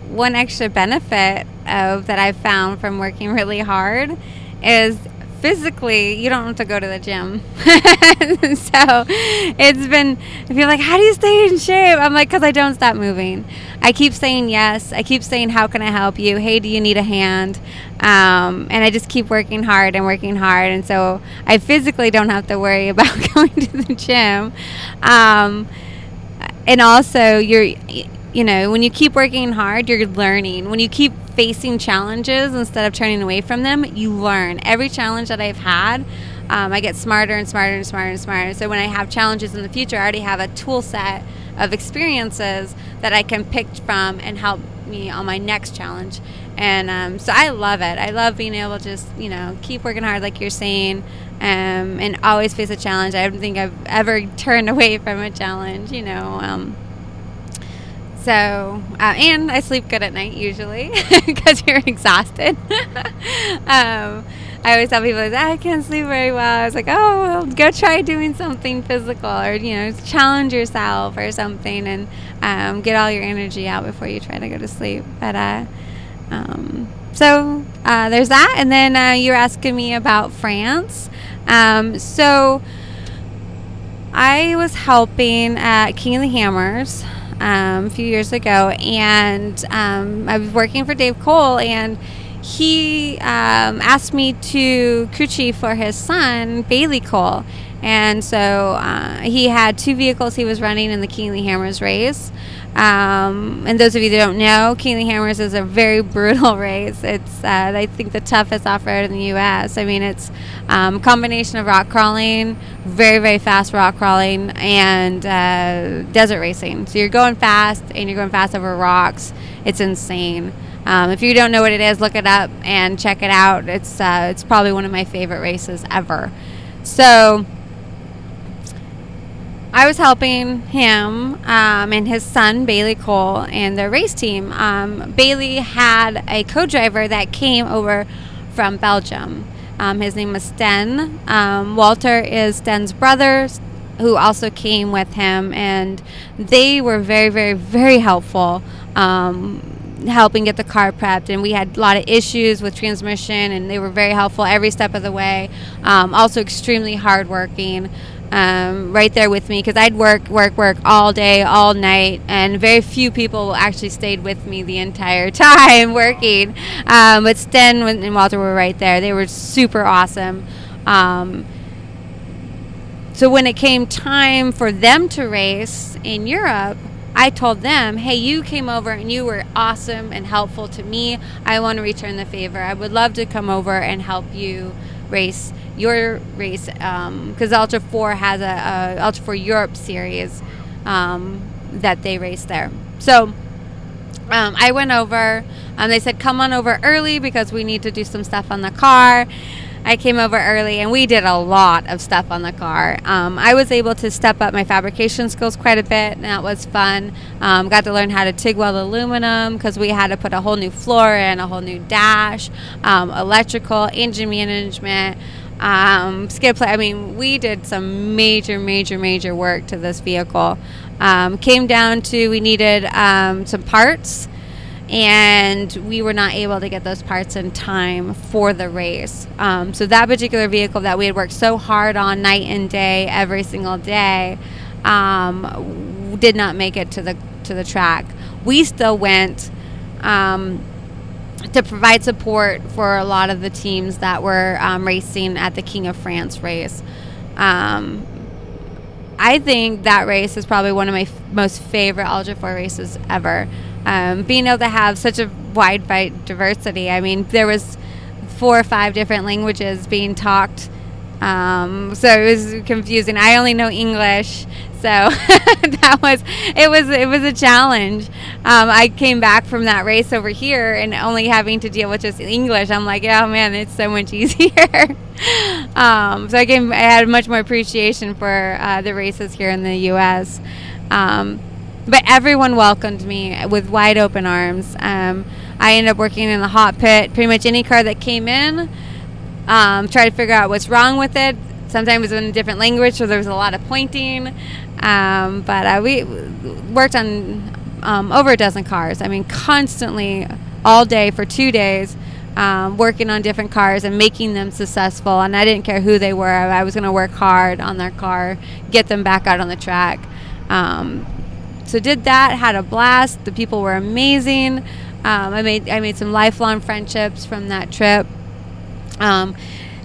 one extra benefit of that I've found from working really hard is physically you don't have to go to the gym. So it's been if you're like how do you stay in shape? I'm like because i don't stop moving. I keep saying yes. I keep saying how can i help you? Hey do you need a hand? Um, and i just keep working hard and working hard. And so i physically don't have to worry about going to the gym. Um, and also you're you know, when you keep working hard, you're learning. When you keep facing challenges instead of turning away from them, you learn. Every challenge that I've had, um, I get smarter and smarter and smarter and smarter. So when I have challenges in the future, I already have a tool set of experiences that I can pick from and help me on my next challenge. And um, so I love it. I love being able to just, you know, keep working hard, like you're saying, um, and always face a challenge. I don't think I've ever turned away from a challenge, you know. So, uh, and I sleep good at night usually because you're exhausted. um, I always tell people, I can't sleep very well. I was like, oh, well, go try doing something physical or, you know, challenge yourself or something and um, get all your energy out before you try to go to sleep. But, uh, um, so uh, there's that. And then uh, you were asking me about France. Um, so I was helping at King of the Hammers um, a few years ago, and um, I was working for Dave Cole, and he um, asked me to chief for his son, Bailey Cole. And so uh, he had two vehicles he was running in the the Hammers race. Um, and those of you that don't know, the Hammers is a very brutal race. It's, uh, I think, the toughest off road in the U.S. I mean, it's um, a combination of rock crawling, very, very fast rock crawling, and uh, desert racing. So you're going fast, and you're going fast over rocks. It's insane. Um, if you don't know what it is, look it up and check it out. It's uh, it's probably one of my favorite races ever. So I was helping him um, and his son Bailey Cole and their race team. Um, Bailey had a co-driver that came over from Belgium. Um, his name was Sten. Um, Walter is Sten's brother, who also came with him, and they were very, very, very helpful um, helping get the car prepped and we had a lot of issues with transmission and they were very helpful every step of the way um, also extremely hardworking um, right there with me because I'd work, work, work all day, all night, and very few people actually stayed with me the entire time working. Um, but Sten and Walter were right there. They were super awesome. Um, so when it came time for them to race in Europe, I told them, hey, you came over and you were awesome and helpful to me. I want to return the favor. I would love to come over and help you race your race because um, Ultra 4 has a, a, Ultra 4 Europe series um, that they race there. So um, I went over and they said, come on over early because we need to do some stuff on the car. I came over early and we did a lot of stuff on the car. Um, I was able to step up my fabrication skills quite a bit, and that was fun. Um, got to learn how to TIG weld aluminum because we had to put a whole new floor in, a whole new dash, um, electrical, engine management. Um, skid plate. I mean, we did some major, major, major work to this vehicle. Um, came down to we needed um, some parts and we were not able to get those parts in time for the race. Um, so that particular vehicle that we had worked so hard on night and day, every single day, um, did not make it to the to the track. We still went um, to provide support for a lot of the teams that were um, racing at the King of France race. Um, I think that race is probably one of my most favorite Ultra 4 races ever um, being able to have such a wide diversity. I mean, there was four or five different languages being talked. Um, so it was confusing. I only know English, so that was it was it was a challenge. Um, I came back from that race over here and only having to deal with just English. I'm like, oh man, it's so much easier. um, so I came, I had much more appreciation for uh, the races here in the U.S. Um, but everyone welcomed me with wide open arms. Um, I ended up working in the hot pit. Pretty much any car that came in, um, try to figure out what's wrong with it. Sometimes it was in a different language, so there was a lot of pointing. Um, but uh, we worked on um, over a dozen cars. I mean, constantly, all day for two days. Um, working on different cars and making them successful. And I didn't care who they were. I was going to work hard on their car, get them back out on the track. Um, so did that, had a blast. The people were amazing. Um, I made I made some lifelong friendships from that trip. Um,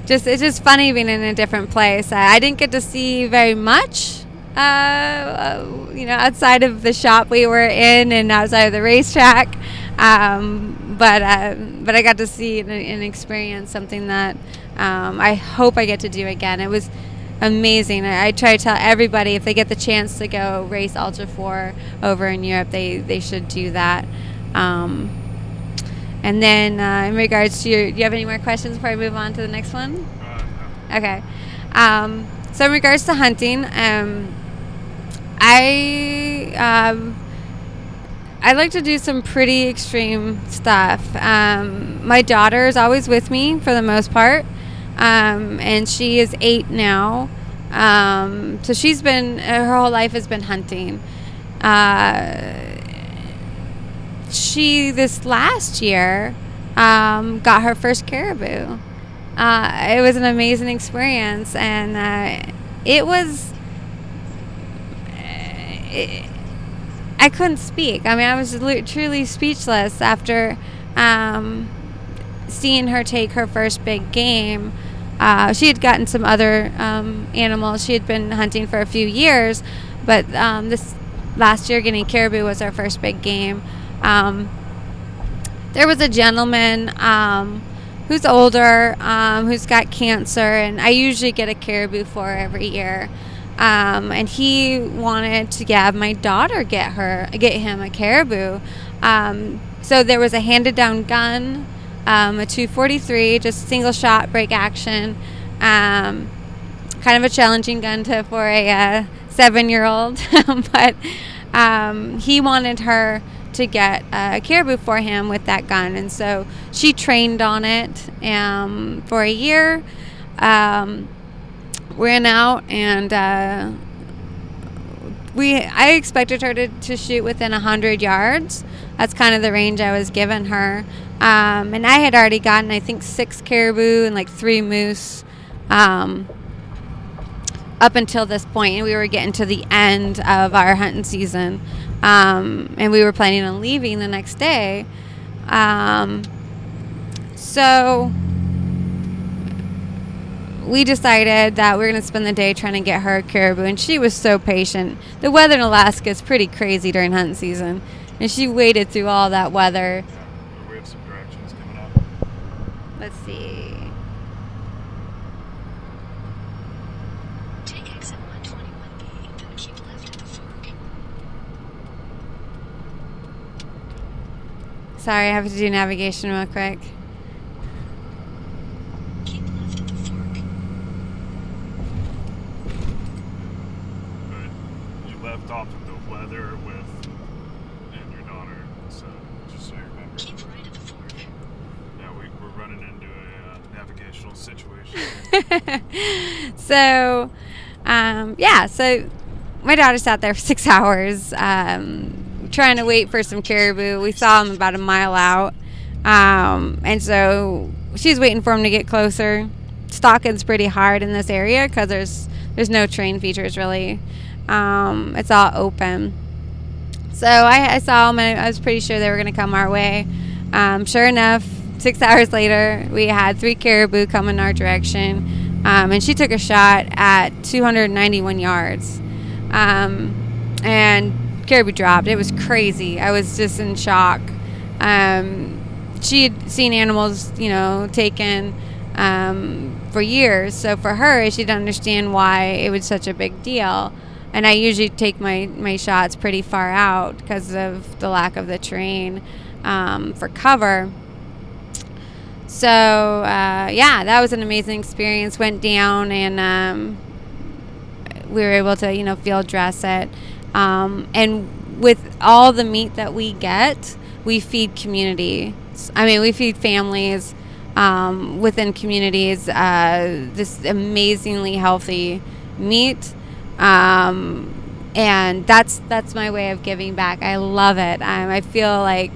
just it's just funny being in a different place. I, I didn't get to see very much, uh, uh, you know, outside of the shop we were in and outside of the racetrack. Um, but uh, but I got to see and, and experience something that um, I hope I get to do again. It was amazing. I, I, try to tell everybody if they get the chance to go race Ultra 4 over in Europe, they, they should do that. Um, and then uh, in regards to your, do you have any more questions before I move on to the next one? Uh, okay. Um, so in regards to hunting, um, I um, I like to do some pretty extreme stuff. Um, my daughter is always with me for the most part, um, and she is eight now. Um, so she's been her whole life has been hunting. Uh, she this last year um, got her first caribou. Uh, it was an amazing experience, and uh, it was. It, I couldn't speak. I mean, I was truly speechless after um, seeing her take her first big game. Uh, she had gotten some other um, animals. She had been hunting for a few years, but um, this last year, getting caribou was our first big game. Um, there was a gentleman um, who's older, um, who's got cancer, and I usually get a caribou for every year. Um, and he wanted to have my daughter get her get him a caribou. So there was a handed down gun, um, a 243, just single shot break action. Um, kind of a challenging gun to for a uh, seven year old, but um, he wanted her to get a caribou for him with that gun, and so she trained on it um, for a year. Um, ran out and uh, we I expected her to, to shoot within 100 yards. That's kind of the range I was given her. Um, and I had already gotten, I think, six caribou and like three moose um, up until this point. And we were getting to the end of our hunting season. Um, and we were planning on leaving the next day. Um, so we decided that we are going to spend the day trying to get her caribou, and she was so patient. The weather in Alaska is pretty crazy during hunting season, and she waited through all that weather. We have some directions coming up. Let's see. Take exit 121B, then keep left at the fork. Sorry, I have to do navigation real quick. Keep left at the fork. But you left off of the weather with and your daughter, so just so you remember. Keep right at the fork. Yeah, we, we're running into a uh, navigational situation. So, um, yeah, so my daughter sat there for six hours um, trying to wait for some caribou. We saw them about a mile out. Um, and so she's waiting for them to get closer. Stalking's pretty hard in this area because there's there's no train features really. Um, it's all open. So I, I saw them and I was pretty sure they were going to come our way. Um, sure enough, six hours later, we had three caribou come in our direction, um, and she took a shot at 291 yards. Um, and caribou dropped. It was crazy. I was just in shock. Um, she had seen animals, you know, taken um, for years. So for her, she didn't understand why it was such a big deal. And I usually take my, my shots pretty far out because of the lack of the terrain um, for cover. So uh, yeah, that was an amazing experience. Went down and um, we were able to, you know, field dress it. Um, and with all the meat that we get, we feed community. I mean, we feed families um, within communities uh, this amazingly healthy meat. Um, and that's that's my way of giving back. I love it. Um, I feel like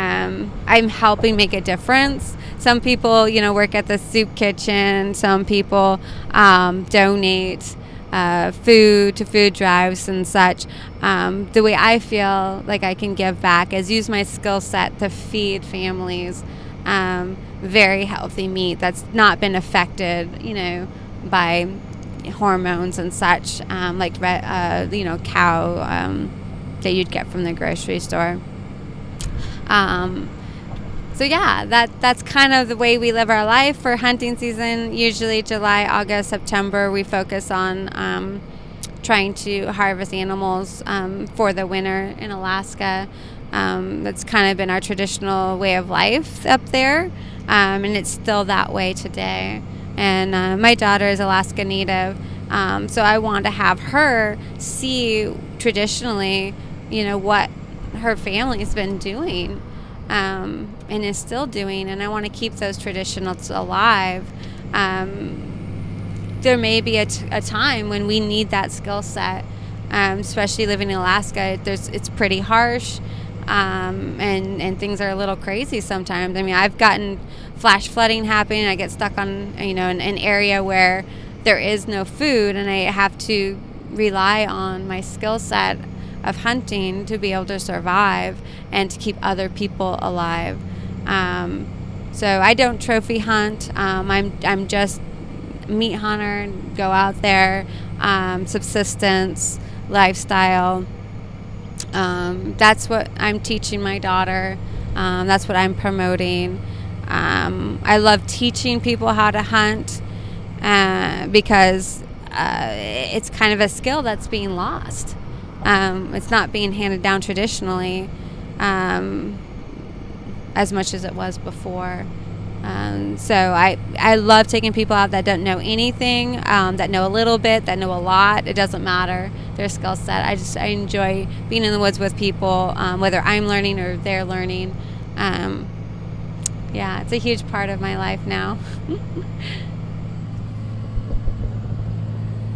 um, I'm helping make a difference. Some people, you know, work at the soup kitchen. Some people um, donate uh, food to food drives and such. Um, the way I feel like I can give back is use my skill set to feed families um, very healthy meat that's not been affected, you know, by hormones and such, um, like uh, you know, cow um, that you'd get from the grocery store. Um, so yeah, that that's kind of the way we live our life for hunting season. Usually July, August, September, we focus on um, trying to harvest animals um, for the winter in Alaska. Um, that's kind of been our traditional way of life up there, um, and it's still that way today. And uh, my daughter is Alaska Native, um, so I want to have her see traditionally, you know, what her family's been doing um, and is still doing, and I want to keep those traditions alive. Um, there may be a, time when we need that skill set, um, especially living in Alaska. There's it's pretty harsh, um, and and things are a little crazy sometimes. I mean, I've gotten flash flooding happening. I get stuck on you know an, an area where there is no food, and I have to rely on my skill set of hunting to be able to survive and to keep other people alive. Um, so I don't trophy hunt. Um, I'm I'm just meat hunter. And go out there, um, subsistence, lifestyle. Um, that's what I'm teaching my daughter. Um, that's what I'm promoting. Um, I love teaching people how to hunt uh, because uh, it's kind of a skill that's being lost. Um, it's not being handed down traditionally um, as much as it was before. Um, so I, I love taking people out that don't know anything, um, that know a little bit, that know a lot. It doesn't matter their skill set. I just I enjoy being in the woods with people, um, whether I'm learning or they're learning. Um, yeah, it's a huge part of my life now.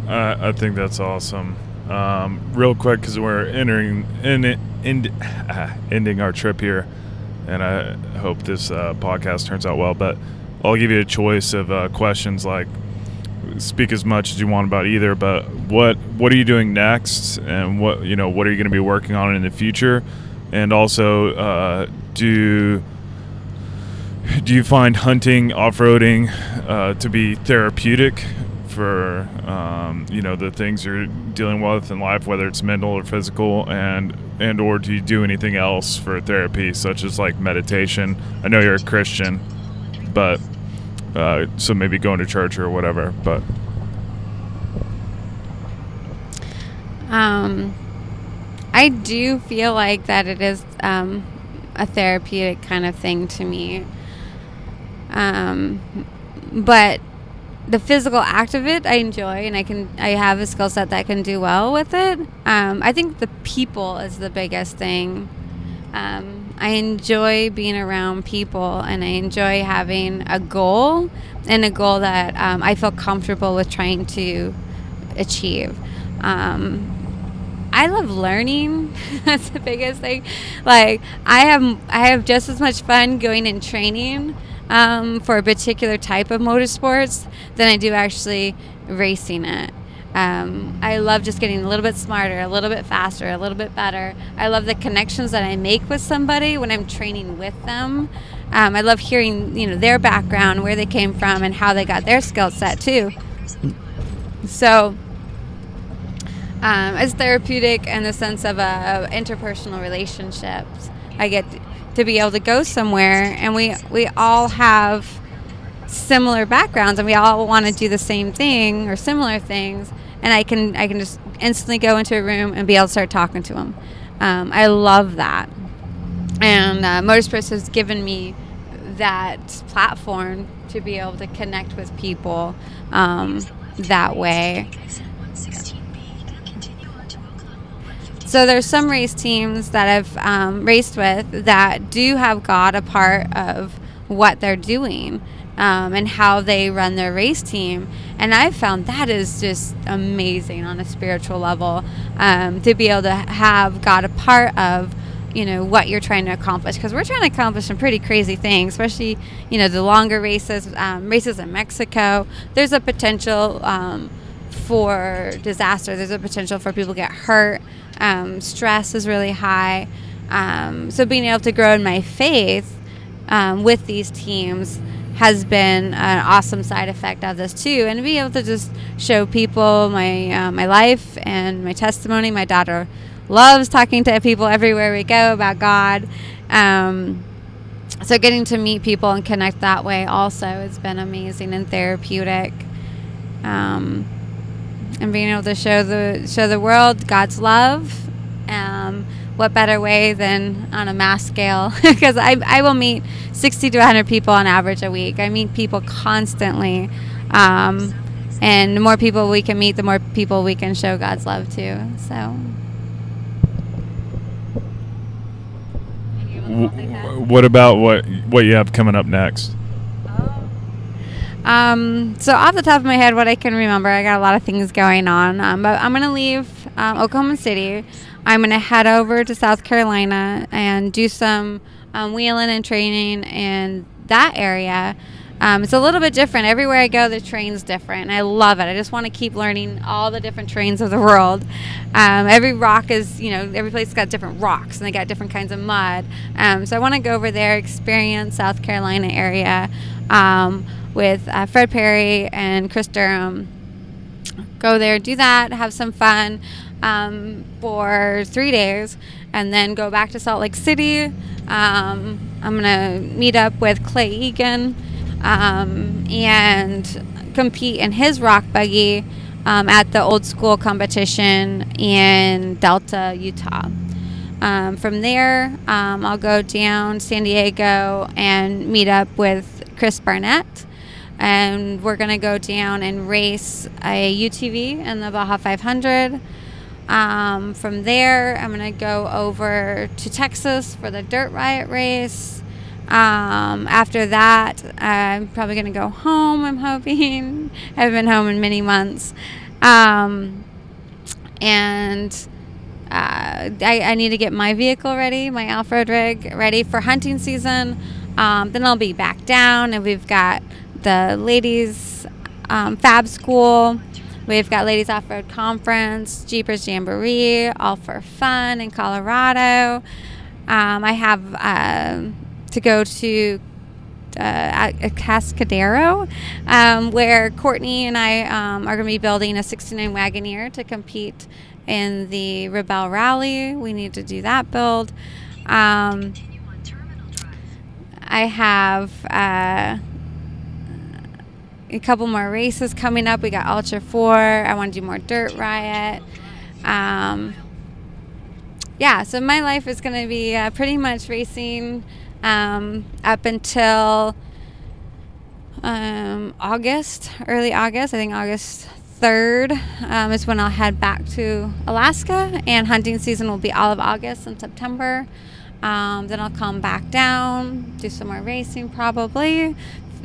I, I think that's awesome. Um, real quick, because we're entering in, in, ending our trip here, and I hope this uh, podcast turns out well. But I'll give you a choice of uh, questions like speak as much as you want about either. But what what are you doing next, and what you know what are you going to be working on in the future, and also uh, do do you find hunting off roading uh, to be therapeutic for um, you know the things you're dealing with in life, whether it's mental or physical, and and or do you do anything else for therapy, such as like meditation? I know you're a Christian, but uh, so maybe going to church or whatever. But Um, I do feel like that it is um, a therapeutic kind of thing to me. Um, but the physical act of it, I enjoy, and I can I have a skill set that can do well with it. Um, I think the people is the biggest thing. Um, I enjoy being around people, and I enjoy having a goal and a goal that um, I feel comfortable with trying to achieve. Um, I love learning. That's the biggest thing. Like I have, I have just as much fun going and training um, for a particular type of motorsports than I do actually racing it. Um, I love just getting a little bit smarter, a little bit faster, a little bit better. I love the connections that I make with somebody when I'm training with them. Um, I love hearing, you know, their background, where they came from, and how they got their skill set too. So um, it's therapeutic in the sense of uh, interpersonal relationships. I get to be able to go somewhere, and we we all have similar backgrounds, and we all want to do the same thing or similar things. And I can I can just instantly go into a room and be able to start talking to them. Um, I love that, and uh, Motorsports has given me that platform to be able to connect with people um, that way. So there's some race teams that I've um, raced with that do have God a part of what they're doing um, and how they run their race team. And I've found that is just amazing on a spiritual level um, to be able to have God a part of you know what you're trying to accomplish. Because we're trying to accomplish some pretty crazy things especially you know the longer races um, races in mexico. There's a potential um, for disaster. There's a potential for people to get hurt um, stress is really high um, so being able to grow in my faith um, with these teams has been an awesome side effect of this too and to be able to just show people my uh, my life and my testimony my daughter loves talking to people everywhere we go about God. Um, so getting to meet people and connect that way also has been amazing and therapeutic. Um, and being able to show the show the world God's love. Um, what better way than on a mass scale? Because I, I will meet 60 to 100 people on average a week. I meet people constantly. Um, and the more people we can meet, the more people we can show God's love to. So. what about what what you have coming up next? Um, so off the top of my head, what I can remember, I got a lot of things going on. Um, but I'm gonna leave um, Oklahoma City. I'm gonna head over to South Carolina and do some um, wheeling and training in that area. Um, it's a little bit different. Everywhere I go, the train's different. I love it. I just want to keep learning all the different trains of the world. Um, every rock is, you know, every place got different rocks and they got different kinds of mud. So I want to go over there, experience South Carolina area um, with uh, Fred Perry and Chris Durham. Go there, do that, have some fun um, for three days, and then go back to Salt Lake City. Um, I'm gonna meet up with Clay Egan um, and compete in his rock buggy um, at the old school competition in Delta, Utah. Um, from there, um, I'll go down San Diego and meet up with Chris Barnett. And we're going to go down and race a UTV in the Baja 500. Um, from there, I'm going to go over to Texas for the Dirt Riot race. Um, after that, I'm probably going to go home, I'm hoping. I haven't been home in many months. Um, and uh, I, I need to get my vehicle ready, my off road rig ready for hunting season. Um, then I'll be back down, and we've got the ladies' um, fab school. We've got Ladies Off Road Conference, Jeepers Jamboree, all for fun in Colorado. Um, I have uh, to go to uh, Cascadero, um, where Courtney and I um, are going to be building a 69 Wagoneer to compete in the Rebel Rally. We need to do that build. Um. I have uh, a couple more races coming up. We got Ultra 4. I want to do more Dirt Riot. Um, yeah, so my life is going to be uh, pretty much racing um, up until um, August, early August. I think August 3rd um, is when I'll head back to Alaska, and hunting season will be all of August and September. Um, then I'll come back down, do some more racing probably,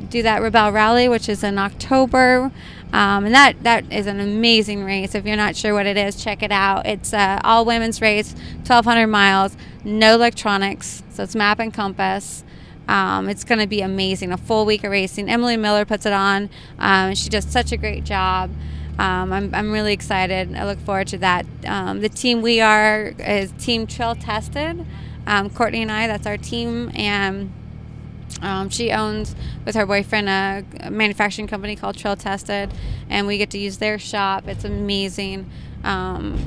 do that Rebel Rally, which is in October. Um, and that, that is an amazing race. If you're not sure what it is, check it out. It's a all women's race, 1,200 miles, no electronics, so it's map and compass. Um, it's going to be amazing. A full week of racing. Emily Miller puts it on. Um, she does such a great job. Um, I'm, I'm really excited. I look forward to that. Um, the team we are is Team Trail Tested. Um, Courtney and I, that's our team. And um, she owns with her boyfriend a, manufacturing company called Trail Tested, and we get to use their shop. It's amazing. Um,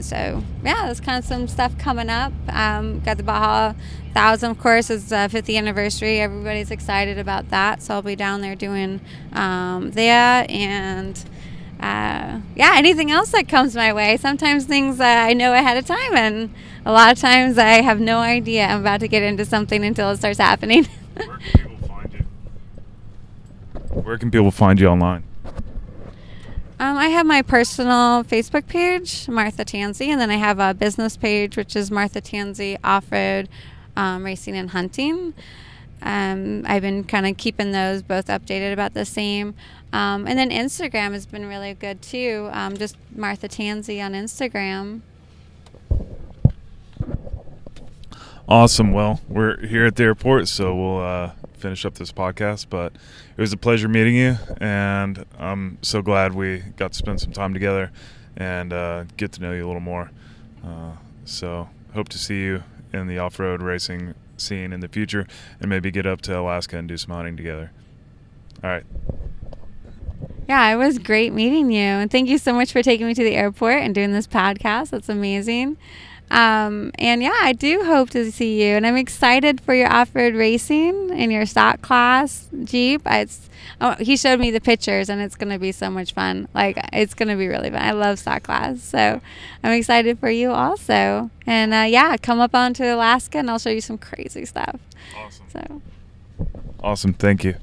so yeah, there's kind of some stuff coming up. Um, got the Baja Thousand, of course, is uh, 50th anniversary. Everybody's excited about that, so I'll be down there doing um, that and. Uh, yeah, anything else that comes my way. Sometimes things uh, I know ahead of time, and a lot of times I have no idea I'm about to get into something until it starts happening. Where can people find you? Where can people find you online? Um, I have my personal Facebook page, Martha Tansy, and then I have a business page, which is Martha Tansy Off Road um, Racing and Hunting. Um, I've been kind of keeping those both updated about the same. Um, and then Instagram has been really good too. Um, just Martha Tansy on Instagram. Awesome. Well, we're here at the airport, so we'll uh, finish up this podcast. But it was a pleasure meeting you, and I'm so glad we got to spend some time together and uh, get to know you a little more. Uh, so, hope to see you in the off road racing scene in the future and maybe get up to Alaska and do some hunting together. All right. Yeah, it was great meeting you. And thank you so much for taking me to the airport and doing this podcast. That's amazing. Um, and yeah, I do hope to see you. And I'm excited for your off road racing and your stock class Jeep. It's, oh, he showed me the pictures and it's going to be so much fun. Like, it's going to be really fun. I love stock class. So I'm excited for you also. And uh, yeah, come up onto Alaska and I'll show you some crazy stuff. Awesome. So. Awesome. Thank you.